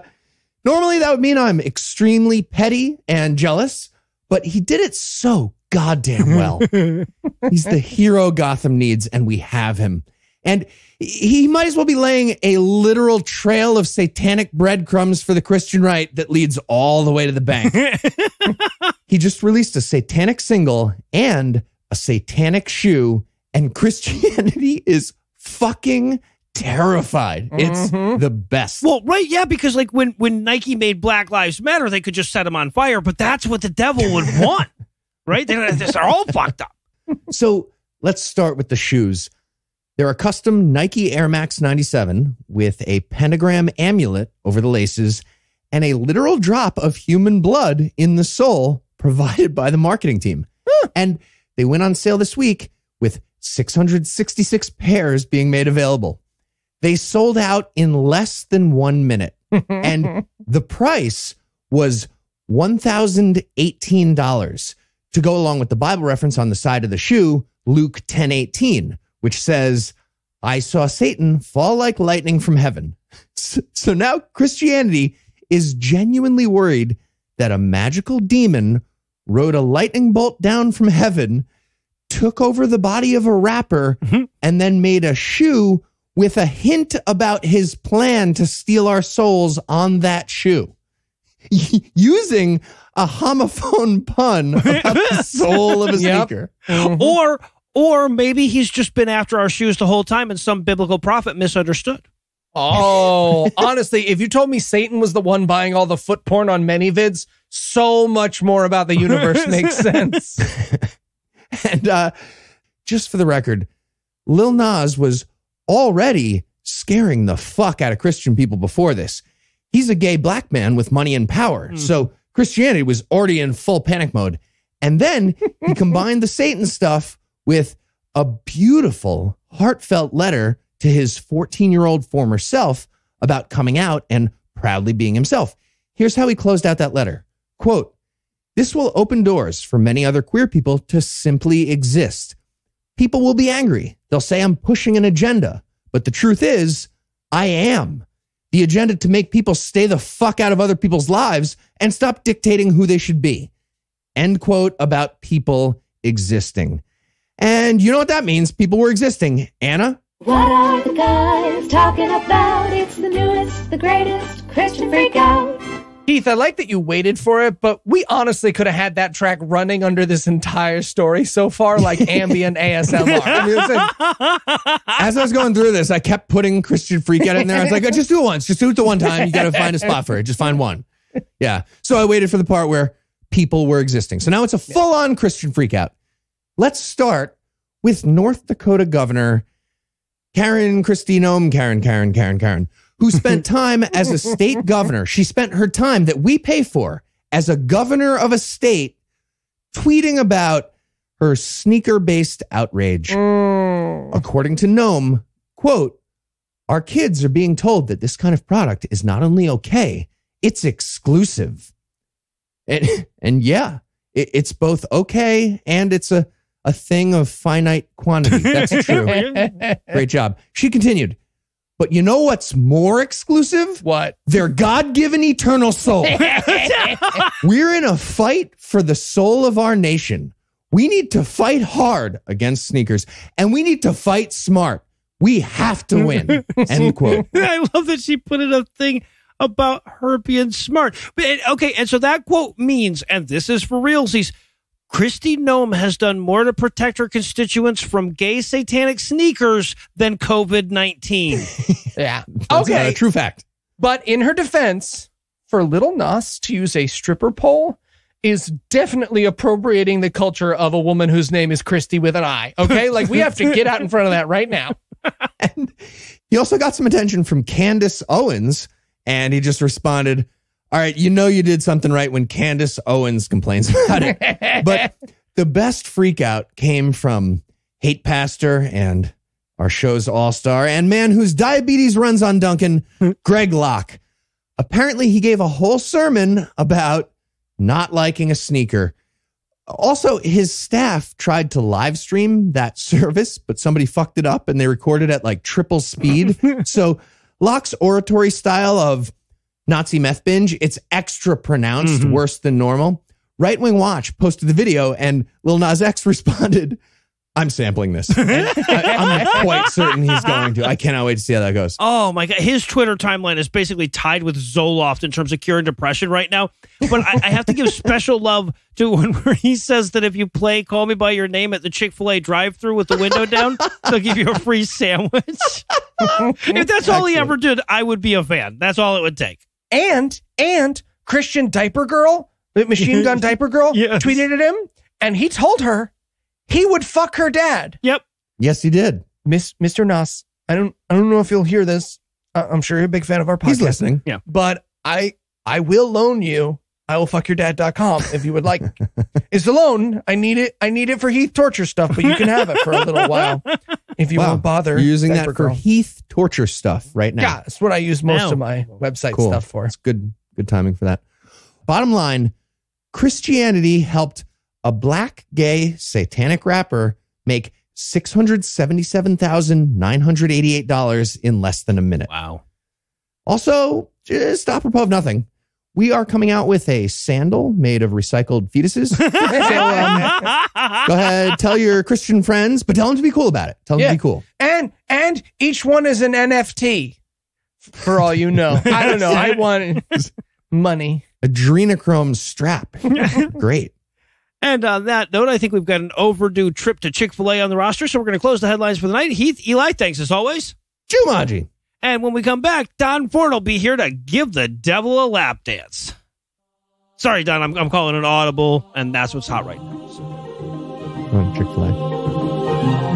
normally that would mean I'm extremely petty and jealous, but he did it so goddamn well. <laughs> He's the hero Gotham needs, and we have him. And he might as well be laying a literal trail of satanic breadcrumbs for the Christian right that leads all the way to the bank. <laughs> he just released a satanic single and a satanic shoe, and Christianity <laughs> is fucking terrified. It's mm-hmm. the best.
Well, right, yeah, because like when when Nike made Black Lives Matter, they could just set them on fire, but that's what the devil would <laughs> want, right? They're, they're all fucked up.
So let's start with the shoes. They're a custom Nike Air Max 97 with a pentagram amulet over the laces and a literal drop of human blood in the sole <laughs> provided by the marketing team. And they went on sale this week with 666 pairs being made available. They sold out in less than one minute. <laughs> and the price was $1,018 to go along with the Bible reference on the side of the shoe, Luke 10:18, which says, I saw Satan fall like lightning from heaven. So, so now Christianity is genuinely worried that a magical demon rode a lightning bolt down from heaven, took over the body of a rapper, mm-hmm. and then made a shoe with a hint about his plan to steal our souls on that shoe. <laughs> Using a homophone pun about the <laughs> soul of a
Yep.
sneaker. Mm-hmm.
Or or maybe he's just been after our shoes the whole time and some biblical prophet misunderstood.
Oh, <laughs> honestly, if you told me Satan was the one buying all the foot porn on ManyVids, so much more about the <laughs> universe makes sense. <laughs>
And uh, just for the record, Lil Nas was already scaring the fuck out of Christian people before this. He's a gay black man with money and power. So Christianity was already in full panic mode. And then he combined the Satan stuff with a beautiful, heartfelt letter to his 14 year old former self about coming out and proudly being himself. Here's how he closed out that letter quote, this will open doors for many other queer people to simply exist. People will be angry. They'll say I'm pushing an agenda. But the truth is, I am. The agenda to make people stay the fuck out of other people's lives and stop dictating who they should be. End quote about people existing. And you know what that means? People were existing. Anna?
What are the guys talking about? It's the newest, the greatest Christian freak out.
Heath, I like that you waited for it, but we honestly could have had that track running under this entire story so far, like <laughs> ambient ASMR. I mean, it's
As I was going through this, I kept putting Christian Freak out in there. I was like, oh, just do it once. Just do it the one time. You got to find a spot for it. Just find one. Yeah. So I waited for the part where people were existing. So now it's a full on Christian freak out. Let's start with North Dakota Governor Karen Kristi Noem, Karen, Karen, Karen, Karen, who spent <laughs> time as a state governor. She spent her time that we pay for as a governor of a state tweeting about her sneaker based outrage. Mm. According to Noem, quote, our kids are being told that this kind of product is not only okay, it's exclusive. And, <laughs> and yeah, it, it's both okay and it's a, a thing of finite quantity. That's <laughs> true. Great job. She continued, but you know what's more exclusive?
What?
Their God given eternal soul. <laughs> We're in a fight for the soul of our nation. We need to fight hard against sneakers and we need to fight smart. We have to win. <laughs> End quote.
I love that she put in a thing about her being smart. But eh, okay, and so that quote means, and this is for realsies, Kristi Noem has done more to protect her constituents from gay satanic sneakers than COVID nineteen. <laughs>
yeah.
That's
uh,
Okay. a true fact.
But in her defense, for Lil Nas to use a stripper pole is definitely appropriating the culture of a woman whose name is Christy with an I. Okay. Like we have to get out in front of that right now. <laughs>
And he also got some attention from Candace Owens, and he just responded, All right, you know you did something right when Candace Owens complains about it. but <laughs> the best freakout came from Hate Pastor and our show's all star and man whose diabetes runs on Dunkin', <laughs> Greg Locke. Apparently, he gave a whole sermon about not liking a sneaker. Also, his staff tried to live stream that <laughs> service, but somebody fucked it up and they recorded at like triple speed. so Locke's oratory style of Nazi meth binge, it's extra pronounced, mm-hmm. worse than normal. Right Wing Watch posted the video and Lil Nas X <laughs> responded, I'm sampling this. And I, I'm <laughs> quite certain he's going to. I cannot wait to see how that goes.
Oh my god, his Twitter timeline is basically tied with Zoloft in terms of curing depression right now. But I, I have to give special love to one where he says that if you play "Call Me by Your Name" at the Chick Fil A drive-through with the window down, they'll give you a free sandwich. <laughs> if that's all he ever did, I would be a fan. That's all it would take.
And and Christian Diaper Girl, the machine gun <laughs> diaper girl,
Yes.
tweeted at him, and he told her he would fuck her dad.
Yep.
Yes, he did.
Miss Mr. Nas, I don't I don't know if you'll hear this. Uh, I'm sure you're a big fan of our podcast.
He's listening.
Yeah.
But I I will loan you iwillfuckyourdad.com if you would like. <laughs> it's a loan. I need it. I need it for Heath torture stuff, but you can have it for a little while <laughs> if you
Wow.
won't bother.
You're using that
Diaper
for
Girl.
Heath torture stuff right now.
Yeah, that's what I use most
Now.
of my website
cool.
stuff for.
It's good, good timing for that. Bottom line, Christianity helped a black gay satanic rapper make six hundred seventy-seven thousand nine hundred eighty-eight dollars in less than a minute.
Wow.
Also, just apropos of nothing, we are coming out with a sandal made of recycled fetuses. <laughs> so, um, go ahead, tell your Christian friends, but tell them to be cool about it. Tell them
Yeah.
to be cool.
And and each one is an NFT. For all you know, I don't know. I want money.
Adrenochrome strap. <laughs> Great.
And on that note, I think we've got an overdue trip to Chick fil A on the roster. So we're going to close the headlines for the night. Heath, Eli, thanks as always.
Jumanji.
And when we come back, Don Ford will be here to give the devil a lap dance. Sorry, Don, I'm, I'm calling it audible, and that's what's hot right now. So-
on Chick fil A.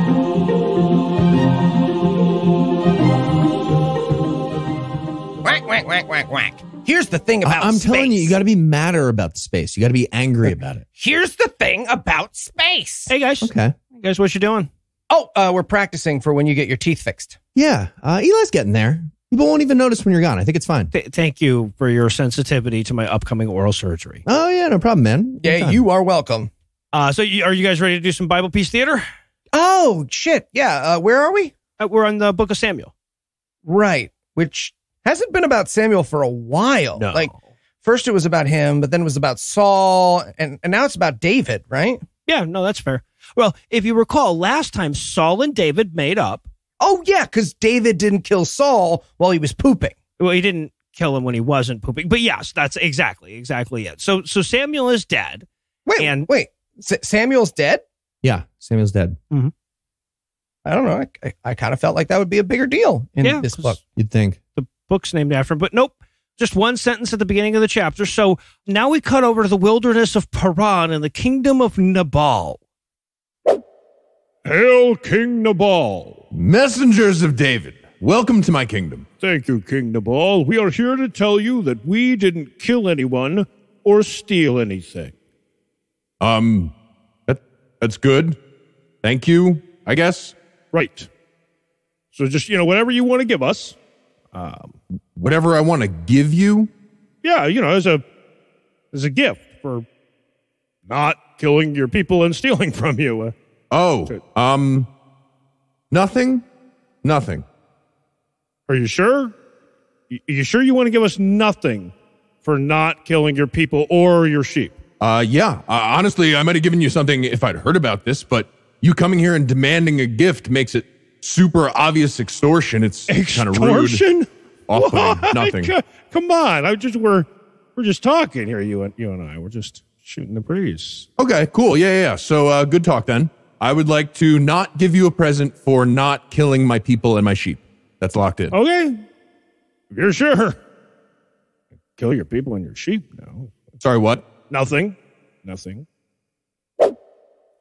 Whack whack whack whack whack. Here's the thing about
I'm telling you,
space.
you got to be madder about the space. You got to be angry about it.
Here's the thing about space.
Hey, guys.
Okay.
Guys, what you doing?
Oh, uh, we're practicing for when you get your teeth fixed.
Yeah. Uh, Eli's getting there. People won't even notice when you're gone. I think it's fine.
Th- thank you for your sensitivity to my upcoming oral surgery.
Oh, yeah. No problem, man.
Yeah,
Anytime.
you are welcome.
Uh, so, you, are you guys ready to do some Bible piece Theater?
Oh shit. Yeah. Uh, where are we?
Uh, we're on the Book of Samuel.
Right. Which hasn't been about Samuel for a while.
No.
Like first it was about him, but then it was about Saul, and, and now it's about David, right?
Yeah, no, that's fair. Well, if you recall, last time Saul and David made up.
Oh yeah, because David didn't kill Saul while he was pooping.
Well, he didn't kill him when he wasn't pooping, but yes, that's exactly exactly it. So, so Samuel is dead.
Wait,
And-
wait. S- Samuel's dead?
Yeah. Samuel's dead. Mm-hmm.
I don't know. I, I, I kind of felt like that would be a bigger deal in
Yeah,
this
'cause-
book.
You'd think.
the book's named after him, but nope. Just one sentence at the beginning of the chapter. So now we cut over to the wilderness of Paran in the kingdom of Nabal.
Hail King Nabal.
Messengers of David, welcome to my kingdom.
Thank you, King Nabal. We are here to tell you that we didn't kill anyone or steal anything.
Um, that, that's good. Thank you, I guess.
Right. So just, you know, whatever you want to give us.
Um, whatever I want to give you.
Yeah, you know, as a as a gift for not killing your people and stealing <laughs> from you. Uh,
Oh, um, nothing? Nothing.
are you sure? You sure you want to give us nothing for not killing your people or your sheep?
Uh, yeah. Uh, honestly, I might have given you something if I'd heard about this, but you coming here and demanding a gift makes it super obvious extortion. It's kind of rude.
Extortion? <laughs>
Nothing.
Come on, I just we're we're just talking here. You and you and I, we're just shooting the breeze.
Okay, cool. Yeah, yeah, yeah. So, uh, good talk then. I would like to not give you a present for not killing my people and my sheep. That's locked in.
Okay, if you're sure. Kill your people and your sheep. No,
Sorry, what?
nothing, nothing.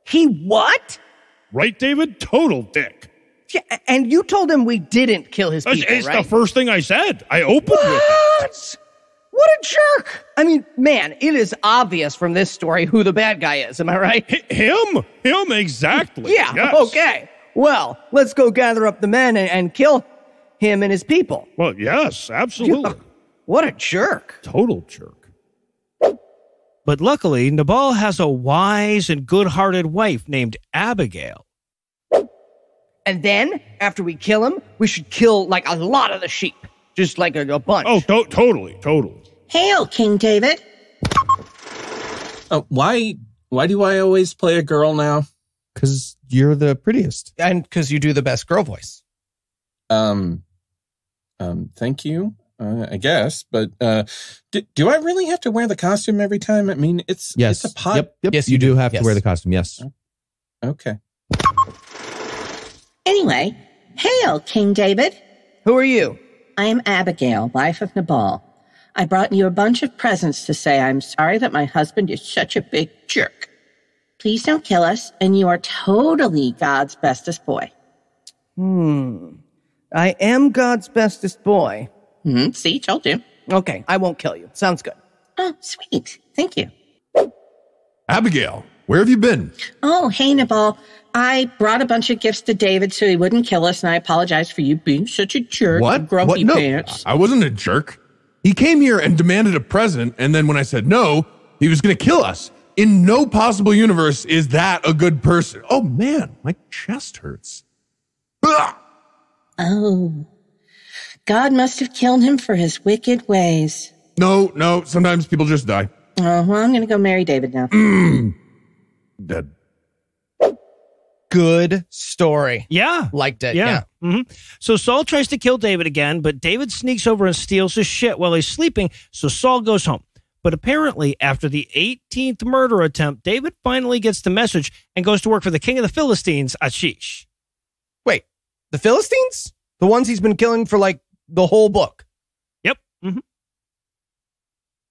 He what?
Right, David? Total dick.
Yeah, and you told him we didn't kill his
That's
people,
it's
right?
the first thing I said. I opened with it.
What? What a jerk! I mean, man, it is obvious from this story who the bad guy is. Am I right?
H- Him, him, exactly. <laughs>
Yeah.
Yes.
Okay. Well, let's go gather up the men and, and kill him and his people.
Well, yes, absolutely.
What a jerk!
Total jerk.
But luckily, Nabal has a wise and good hearted wife named Abigail.
And then, after we kill him, we should kill like a lot of the sheep, just like a, a bunch.
Oh, to- totally, totally.
Hail, King David.
Oh, why? Why do I always play a girl now?
Because you're the prettiest.
And because you do the best girl voice.
Um, um, thank you. Uh, I guess, but uh, do, do I really have to wear the costume every time? I mean, it's
Yes.
it's a pot.
Yep. Yep.
Yes,
you,
you
do
do.
have
Yes.
to wear the costume. Yes.
Okay.
Anyway, hail, King David.
Who are you?
I am Abigail, wife of Nabal. I brought you a bunch of presents to say I'm sorry that my husband is such a big jerk. Please don't kill us, and you are totally God's bestest boy.
Hmm. I am God's bestest boy.
Hmm, see, told you.
Okay, I won't kill you. Sounds good.
Oh, sweet. Thank you.
Abigail, where have you been?
Oh, hey, Nabal. I brought a bunch of gifts to David so he wouldn't kill us, and I apologize for you being such a jerk.
What?
Grumpy
what? No,
pants.
I wasn't a jerk. He came here and demanded a present, and then when I said no, he was going to kill us. In no possible universe is that a good person. Oh man, my chest hurts. Ugh.
Oh. God must have killed him for his wicked ways.
No, no, sometimes people just die.
Oh, well, I'm going to go marry David now.
Mm. Dead.
Good story.
Yeah.
Liked it.
Yeah. hmm So Saul tries to kill David again, but David sneaks over and steals his shit while he's sleeping. So Saul goes home. But apparently, after the 18th murder attempt, David finally gets the message and goes to work for the king of the Philistines, Achish.
Wait, the Philistines? The ones he's been killing for like the whole book.
Yep. hmm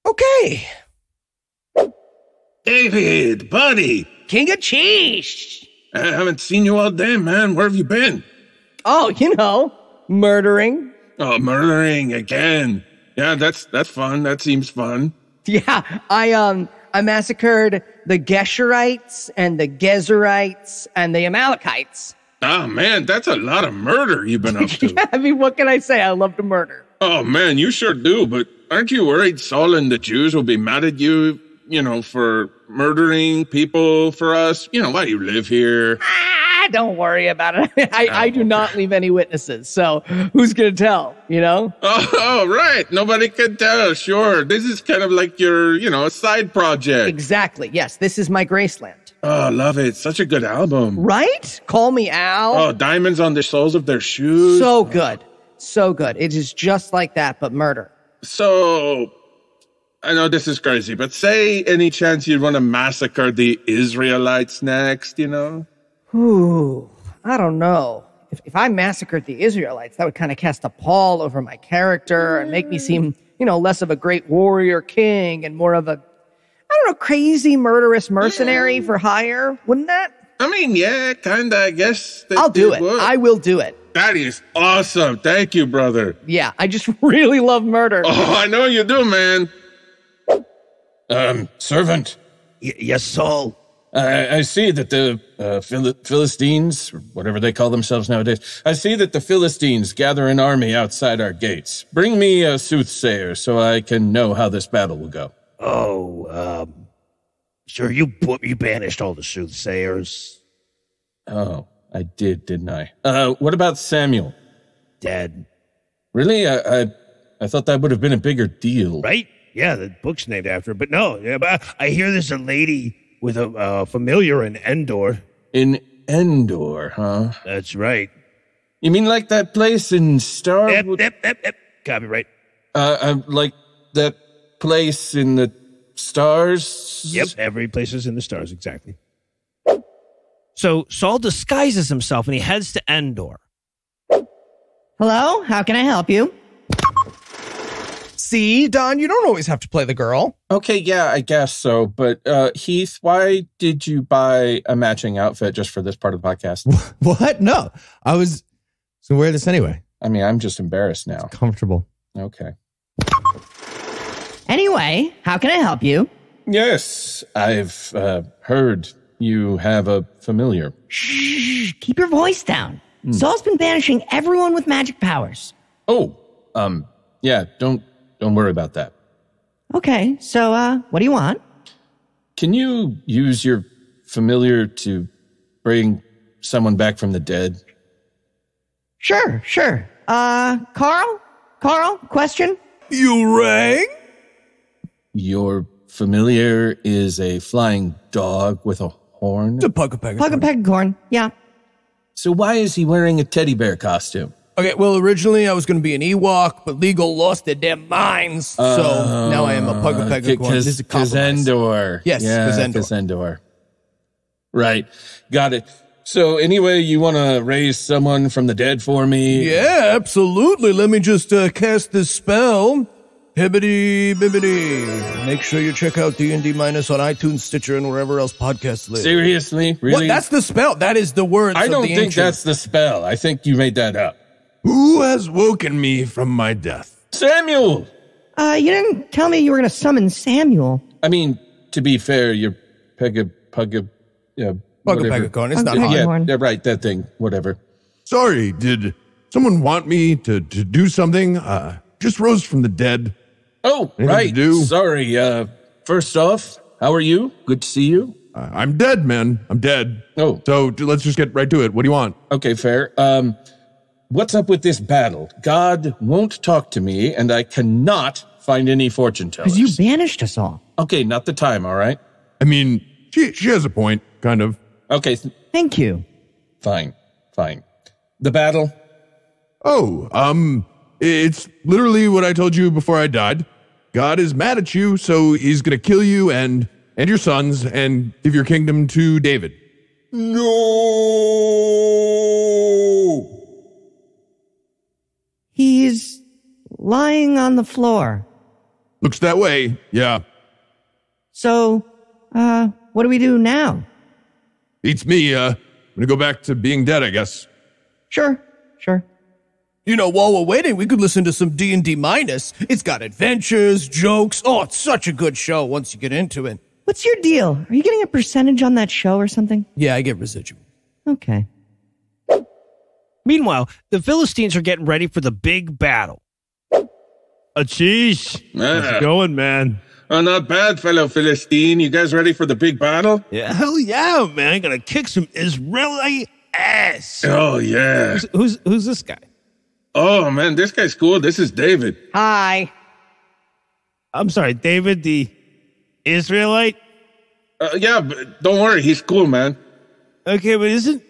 Okay.
David, buddy.
King of cheese.
I haven't seen you all day, man. Where have you been?
Oh, you know, murdering.
Oh, murdering again. Yeah, that's that's fun. That seems fun.
Yeah, I um I massacred the Geshurites and the Gezerites and the Amalekites.
Oh man, that's a lot of murder you've been up <laughs> to.
I mean, what can I say? I love to murder.
oh man, you sure do. But aren't you worried Saul and the Jews will be mad at you? You know, for murdering people for us. You know, why do you live here?
Ah, don't worry about it. <laughs> I, I do not leave any witnesses, so who's gonna tell? You know?
Oh, right. Nobody can tell. Sure, this is kind of like your, you know, a side project.
Exactly. Yes, this is my Graceland.
Oh, love it. Such a good album.
Right? Call me Al.
Oh, diamonds on the soles of their shoes.
So good. So good. It is just like that, but murder.
So, I know this is crazy, but say any chance you'd want to massacre the Israelites next, you know?
Ooh, I don't know. If, if I massacred the Israelites, that would kind of cast a pall over my character and make me seem, you know, less of a great warrior king and more of a, I don't know, crazy murderous mercenary for hire. Wouldn't that?
I mean, yeah, kinda, I guess. that
I'll do it. I will do it.
That is awesome. Thank you, brother.
Yeah, I just <laughs> really love murder.
Oh, I know you do, man. Um, servant.
yes, Saul.
I, I see that the uh, Phil- Philistines, whatever they call themselves nowadays, I see that the Philistines gather an army outside our gates. Bring me a soothsayer so I can know how this battle will go.
Oh, um, sir, you put you banished all the soothsayers.
Oh, I did, didn't I? Uh, what about Samuel?
Dead.
Really? I, I, I thought that would have been a bigger deal.
Right? Yeah, the book's named after. it, But no, yeah, but I hear there's a lady with a uh, familiar in Endor.
In Endor, huh?
That's right.
You mean like that place in Star?
Yep, yep, yep, yep. Copyright.
Uh, uh, like that place in the stars?
Yep, every place is in the stars, exactly.
So Saul disguises himself and he heads to Endor.
Hello? How can I help you?
See, Don, you don't always have to play the girl.
Okay, yeah, I guess so. But uh, Heath, why did you buy a matching outfit just for this part of the podcast? <laughs>
What? No, I was so wear this anyway.
I mean, I'm just embarrassed now.
Comfortable.
Okay.
Anyway, how can I help you?
Yes, I've uh, heard you have a familiar.
Shh, keep your voice down.
Hmm.
Saul's been banishing everyone with magic powers.
Oh, um, yeah. Don't don't worry about that.
Okay, so uh, what do you want?
Can you use your familiar to bring someone back from the dead?
Sure, sure. Uh, Carl? Carl, question?
You rang?
Your familiar is a flying dog with a horn.
It's a pug a peg.
Plug a pegacorn. Yeah.
So why is he wearing a teddy bear costume?
Okay, well, originally I was going to be an Ewok, but legal lost their damn minds. so now I am a Pugga Pegacorn. This is a compromise.
Kazendor.
Yes,
yeah,
Kazendor.
Kazendor. Right. Got it. So anyway, you want to raise someone from the dead for me?
Yeah, absolutely. Let me just uh, cast this spell. Hibbity bibbity. Make sure you check out D&D Minus on iTunes, Stitcher, and wherever else podcasts live.
Seriously? Really?
What? That's the spell. That is the word.
I don't think that's the spell. I think you made that up.
Who has woken me from my death?
Samuel!
Uh, you didn't tell me you were going to summon Samuel.
I mean, to be fair, you're Pega Pega. Yeah, whatever.
Pegacon, it's not
yeah,
hard.
yeah, right. That thing, whatever.
Sorry, did someone want me to, to do something? Uh, just rose from the dead.
Oh,
Anything
right.
to do?
Sorry. Uh, first off, how are you? Good to see you.
Uh, I'm dead, man. I'm dead.
Oh.
So let's just get right to it. What do you want?
Okay, fair. Um, what's up with this battle? God won't talk to me, and I cannot find any fortune tellers.
Because you banished us all.
Okay, not the time. All right.
I mean, she, she has a point, kind of.
Okay, th-
Thank you.
fine, fine. The battle.
Oh, um, it's literally what I told you before I died. God is mad at you, so he's gonna kill you and and your sons and give your kingdom to David.
No.
He's lying on the floor.
Looks that way. Yeah.
So, uh, what do we do now?
Beats me. Uh, I'm gonna go back to being dead, I guess.
Sure, sure.
You know, while we're waiting, we could listen to some D and D minus. It's got adventures, jokes. Oh, it's such a good show once you get into it.
What's your deal? Are you getting a percentage on that show or something?
Yeah, I get residual.
Okay.
Meanwhile, the Philistines are getting ready for the big battle.
A cheese. How's it going, man?
Oh, not bad, fellow Philistine. You guys ready for the big battle?
Yeah, hell yeah, man. i Gonna kick some Israeli ass.
Oh, yeah.
Who's, who's who's this guy?
Oh, man, this guy's cool. This is David.
Hi.
I'm sorry, David, the Israelite.
Uh, yeah, but don't worry. He's cool, man.
Okay, but isn't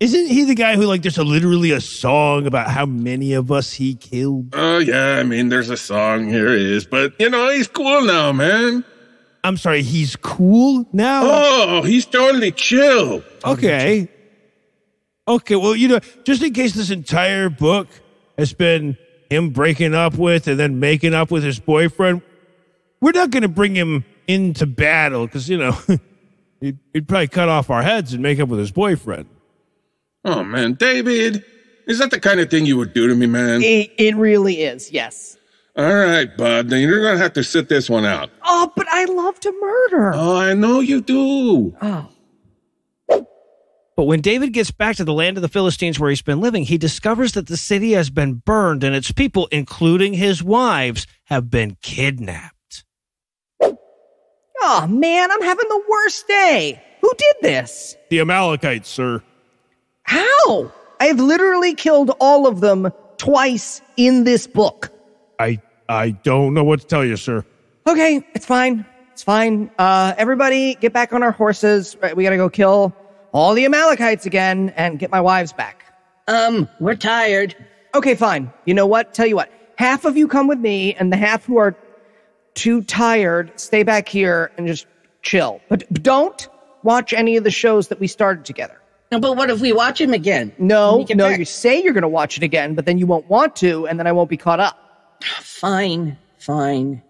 isn't he the guy who like there's a literally a song about how many of us he killed?
Oh, yeah, I mean, there's a song. Here is. But, you know, he's cool now, man.
I'm sorry, he's cool now.
Oh, he's totally chill.
Okay. Okay, well, you know, just in case this entire book has been him breaking up with and then making up with his boyfriend, we're not going to bring him into battle because, you know, <laughs> he'd, he'd probably cut off our heads and make up with his boyfriend.
Oh, man, David. Is that the kind of thing you would do to me, man?
It, it really is, yes.
All right, bud. Then you're going to have to sit this one out.
Oh, but I love to murder.
Oh, I know you do.
Oh.
But when David gets back to the land of the Philistines where he's been living, he discovers that the city has been burned and its people, including his wives, have been kidnapped.
Oh, man, I'm having the worst day. Who did this?
The Amalekites, sir.
How? I've literally killed all of them twice in this book.
I I don't know what to tell you, sir.
Okay, it's fine. It's fine. Uh, everybody get back on our horses. Right, We gotta go kill all the Amalekites again and get my wives back.
Um, we're tired.
Okay, fine. You know what? Tell you what. Half of you come with me, and the half who are too tired stay back here and just chill. But don't watch any of the shows that we started together.
No, but what if we watch him again?
No, no,
back.
you say you're going to watch it again, but then you won't want to, and then I won't be caught up.
Fine, fine.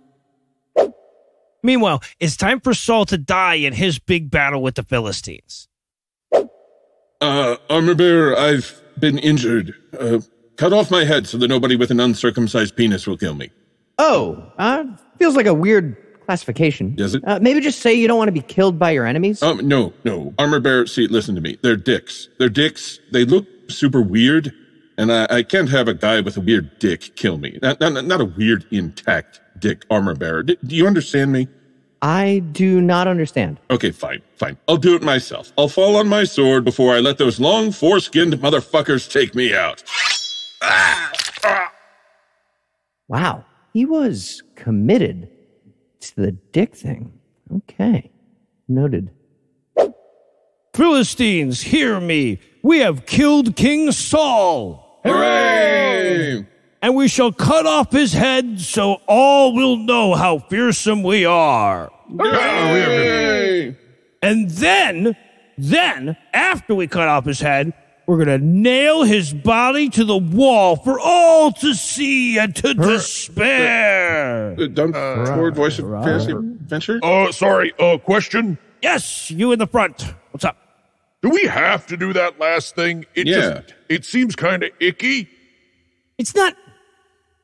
Meanwhile, it's time for Saul to die in his big battle with the Philistines.
Uh, armor bearer, I've been injured. Uh, cut off my head so that nobody with an uncircumcised penis will kill me.
Oh, uh, feels like a weird classification.
Does it?
Uh, maybe just say you don't want to be killed by your enemies.
Um, no, no. Armor bearer, see, listen to me. They're dicks. They're dicks. They look super weird, and I, I can't have a guy with a weird dick kill me. Not, not, not a weird, intact dick armor bearer. D- do you understand me?
I do not understand.
Okay, fine, fine. I'll do it myself. I'll fall on my sword before I let those long foreskinned motherfuckers take me out.
Wow, he was committed to the dick thing. Okay, noted.
Philistines, hear me. We have killed King Saul.
Hooray!
And we shall cut off his head so all will know how fearsome we are.
Hooray!
And then, then, after we cut off his head, we're going to nail his body to the wall for all to see and to despair.
Uh, Don't forward voice of fantasy adventure?
Uh, sorry, uh, question?
Yes, you in the front. What's up?
Do we have to do that last thing? It
Yeah.
just, it seems kind of icky.
It's not,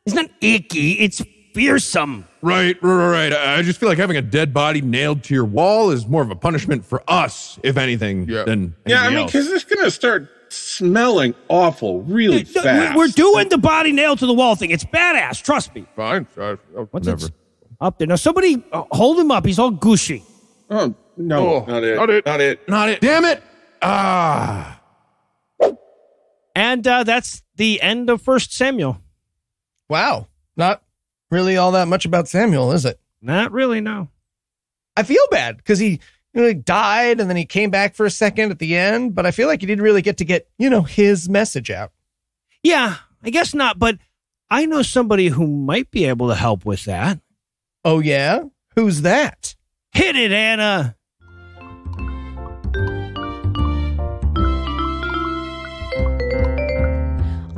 it's not icky. It's fearsome.
Right, right, right, right. I I just feel like having a dead body nailed to your wall is more of a punishment for us, if anything, than
Yeah, I mean,
else.
because it's going to start smelling awful really
No,
fast.
We're doing the body nailed to the wall thing. It's badass. Trust me.
Fine.
What's it up there? Now, somebody uh, hold him up. He's all gushy.
Oh, no, not it.
Not it.
Not it.
Not it. Damn it. Ah.
And uh, that's the end of First Samuel.
Wow. Not really all that much about Samuel, is it?
Not really, no.
I feel bad because he you know, he died and then he came back for a second at the end, but I feel like he didn't really get to get, you know, his message out.
Yeah, I guess not. But I know somebody who might be able to help with that.
Oh, yeah? Who's that?
Hit it, Anna.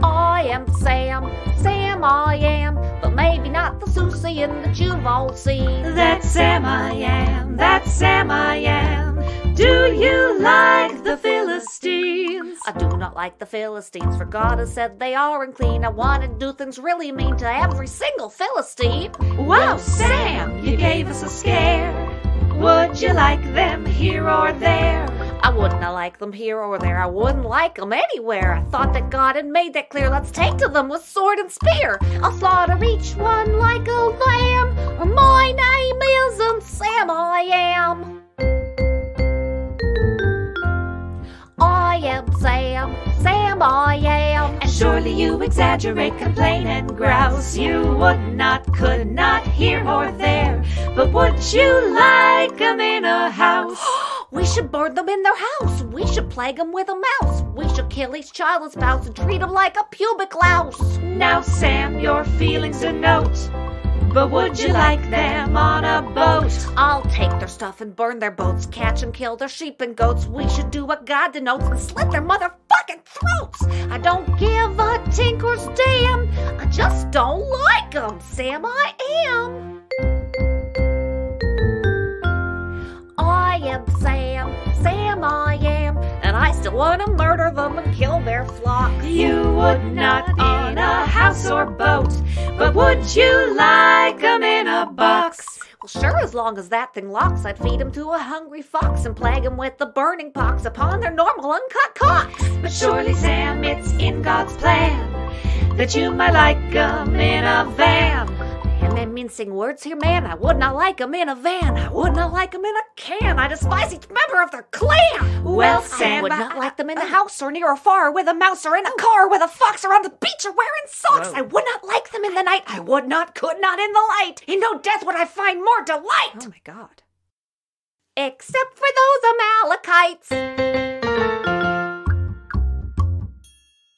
I am Sam, Sam I am, but maybe not the Seussian that you've all seen.
That's Sam I am, that's Sam I am. Do you like the Philistines?
I do not like the Philistines, for God has said they are unclean. I want to do things really mean to every single Philistine.
Wow, Sam, you gave us a scare. Would you like them here or there?
I wouldn't have liked them here or there. I wouldn't like them anywhere. I thought that God had made that clear. Let's take to them with sword and spear. I'll slaughter each one like a lamb. Or my name isn't Sam, I am. I am Sam, Sam I am.
And surely you exaggerate, complain, and grouse. You would not, could not here or there. But would you like 'em in a house? <gasps>
We should burn them in their house. We should plague them with a mouse. We should kill each child and spouse and treat them like a pubic louse.
Now, Sam, your feelings denote. But would you like them on a boat?
I'll take their stuff and burn their boats, catch and kill their sheep and goats. We should do what God denotes and slit their motherfucking throats. I don't give a tinker's damn. I just don't like 'em, Sam. I am. I am Sam, Sam I am, and I still want to murder them and kill their flock.
You would not in a house or boat, but would you like like 'em in a box?
Well, sure, as long as that thing locks, I'd feed 'em to a hungry fox and plague 'em with the burning pox upon their normal uncut cocks.
But surely, Sam, it's in God's plan that you might like 'em in a van.
Am I mincing words here, man? I would not like 'em in a van. I would not like 'em in a can. I despise each member of their clan.
Well,
I
Sam,
would
I-
not like them in the uh, house or near or far with a mouse or in a oh. car with a fox or on the beach or wearing socks. I would not like them in the night. I would not, could not in the light. In no death would I find more delight. Oh my God. Except for those Amalekites.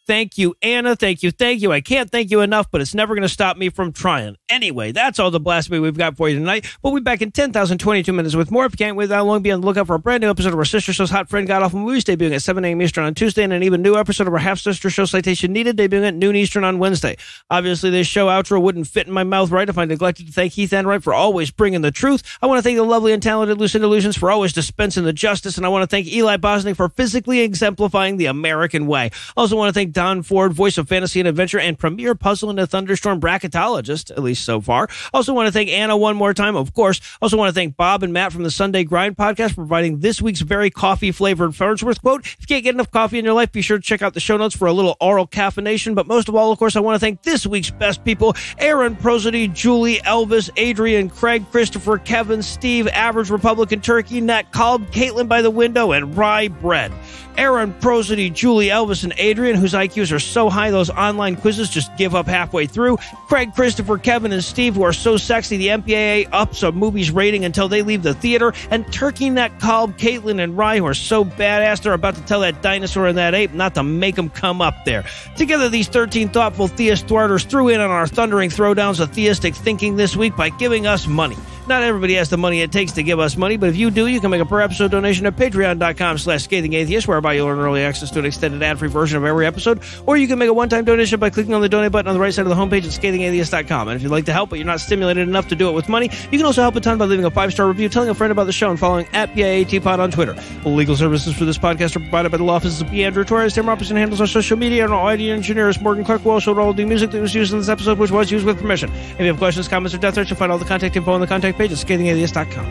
Thank you, Anna. Thank you. Thank you. I can't thank you enough, but it's never going to stop me from trying. Anyway, that's all the blasphemy we've got for you tonight. We'll be back in 10,022 minutes with more. If you can't wait that long, be on the lookout for a brand new episode of our sister show's Hot Friend God Awful Movies, debuting at 7 a.m. Eastern on Tuesday, and an even new episode of our half sister show Citation Needed, debuting at noon Eastern on Wednesday. Obviously, this show outro wouldn't fit in my mouth right if I neglected to thank Heath Enwright for always bringing the truth. I want to thank the lovely and talented Lucinda Lugeons for always dispensing the justice, and I want to thank Eli Bosnick for physically exemplifying the American way. I also want to thank Don Ford, voice of fantasy and adventure, and premier puzzle in a thunderstorm bracketologist, at least so far. Also want to thank Anna one more time, of course. Also want to thank Bob and Matt from the Sunday Grind podcast for providing this week's very coffee flavored Farnsworth quote. If you can't get enough coffee in your life, be sure to check out the show notes for a little oral caffeination. But most of all, of course, I want to thank this week's best people Aaron Prosody, Julie, Elvis, Adrian, Craig, Christopher, Kevin, Steve, Average Republican Turkey, Nat Kolb, Caitlin by the window, and Rye Bread. Aaron, Prosody, Julie, Elvis, and Adrian, whose IQs are so high those online quizzes just give up halfway through. Craig, Christopher, Kevin, and Steve, who are so sexy the MPAA ups a movie's rating until they leave the theater. And Turkey, Nat Kolb, Caitlin, and Rye, who are so badass they're about to tell that dinosaur and that ape not to make them come up there. Together, these 13 thoughtful theist thwarters threw in on our thundering throwdowns of theistic thinking this week by giving us money. Not everybody has the money it takes to give us money, but if you do, you can make a per episode donation at patreon.com slash scathing atheist, whereby you'll earn early access to an extended ad-free version of every episode, or you can make a one-time donation by clicking on the donate button on the right side of the homepage at scathingatheist.com. And if you'd like to help, but you're not stimulated enough to do it with money, you can also help a ton by leaving a five-star review, telling a friend about the show, and following at PIATPod on Twitter. All legal services for this podcast are provided by the law offices of P. Andrew Torres. Tim Robinson handles our social media, and our audio engineer is Morgan Clark, wrote all the music that was used in this episode, which was used with permission. If you have questions, comments, or death threats, you'll find all the contact info on the contact page at scathingatheist.com.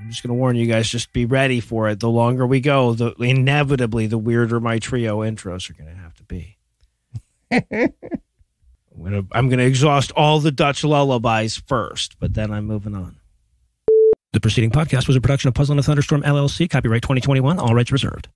I'm just going to warn you guys, just be ready for it. The longer we go, the inevitably the weirder my trio intros are going to have to be. <laughs> I'm going to I'm going to exhaust all the Dutch lullabies first, but then I'm moving on. The preceding podcast was a production of Puzzle and a Thunderstorm LLC, copyright 2021, all rights reserved.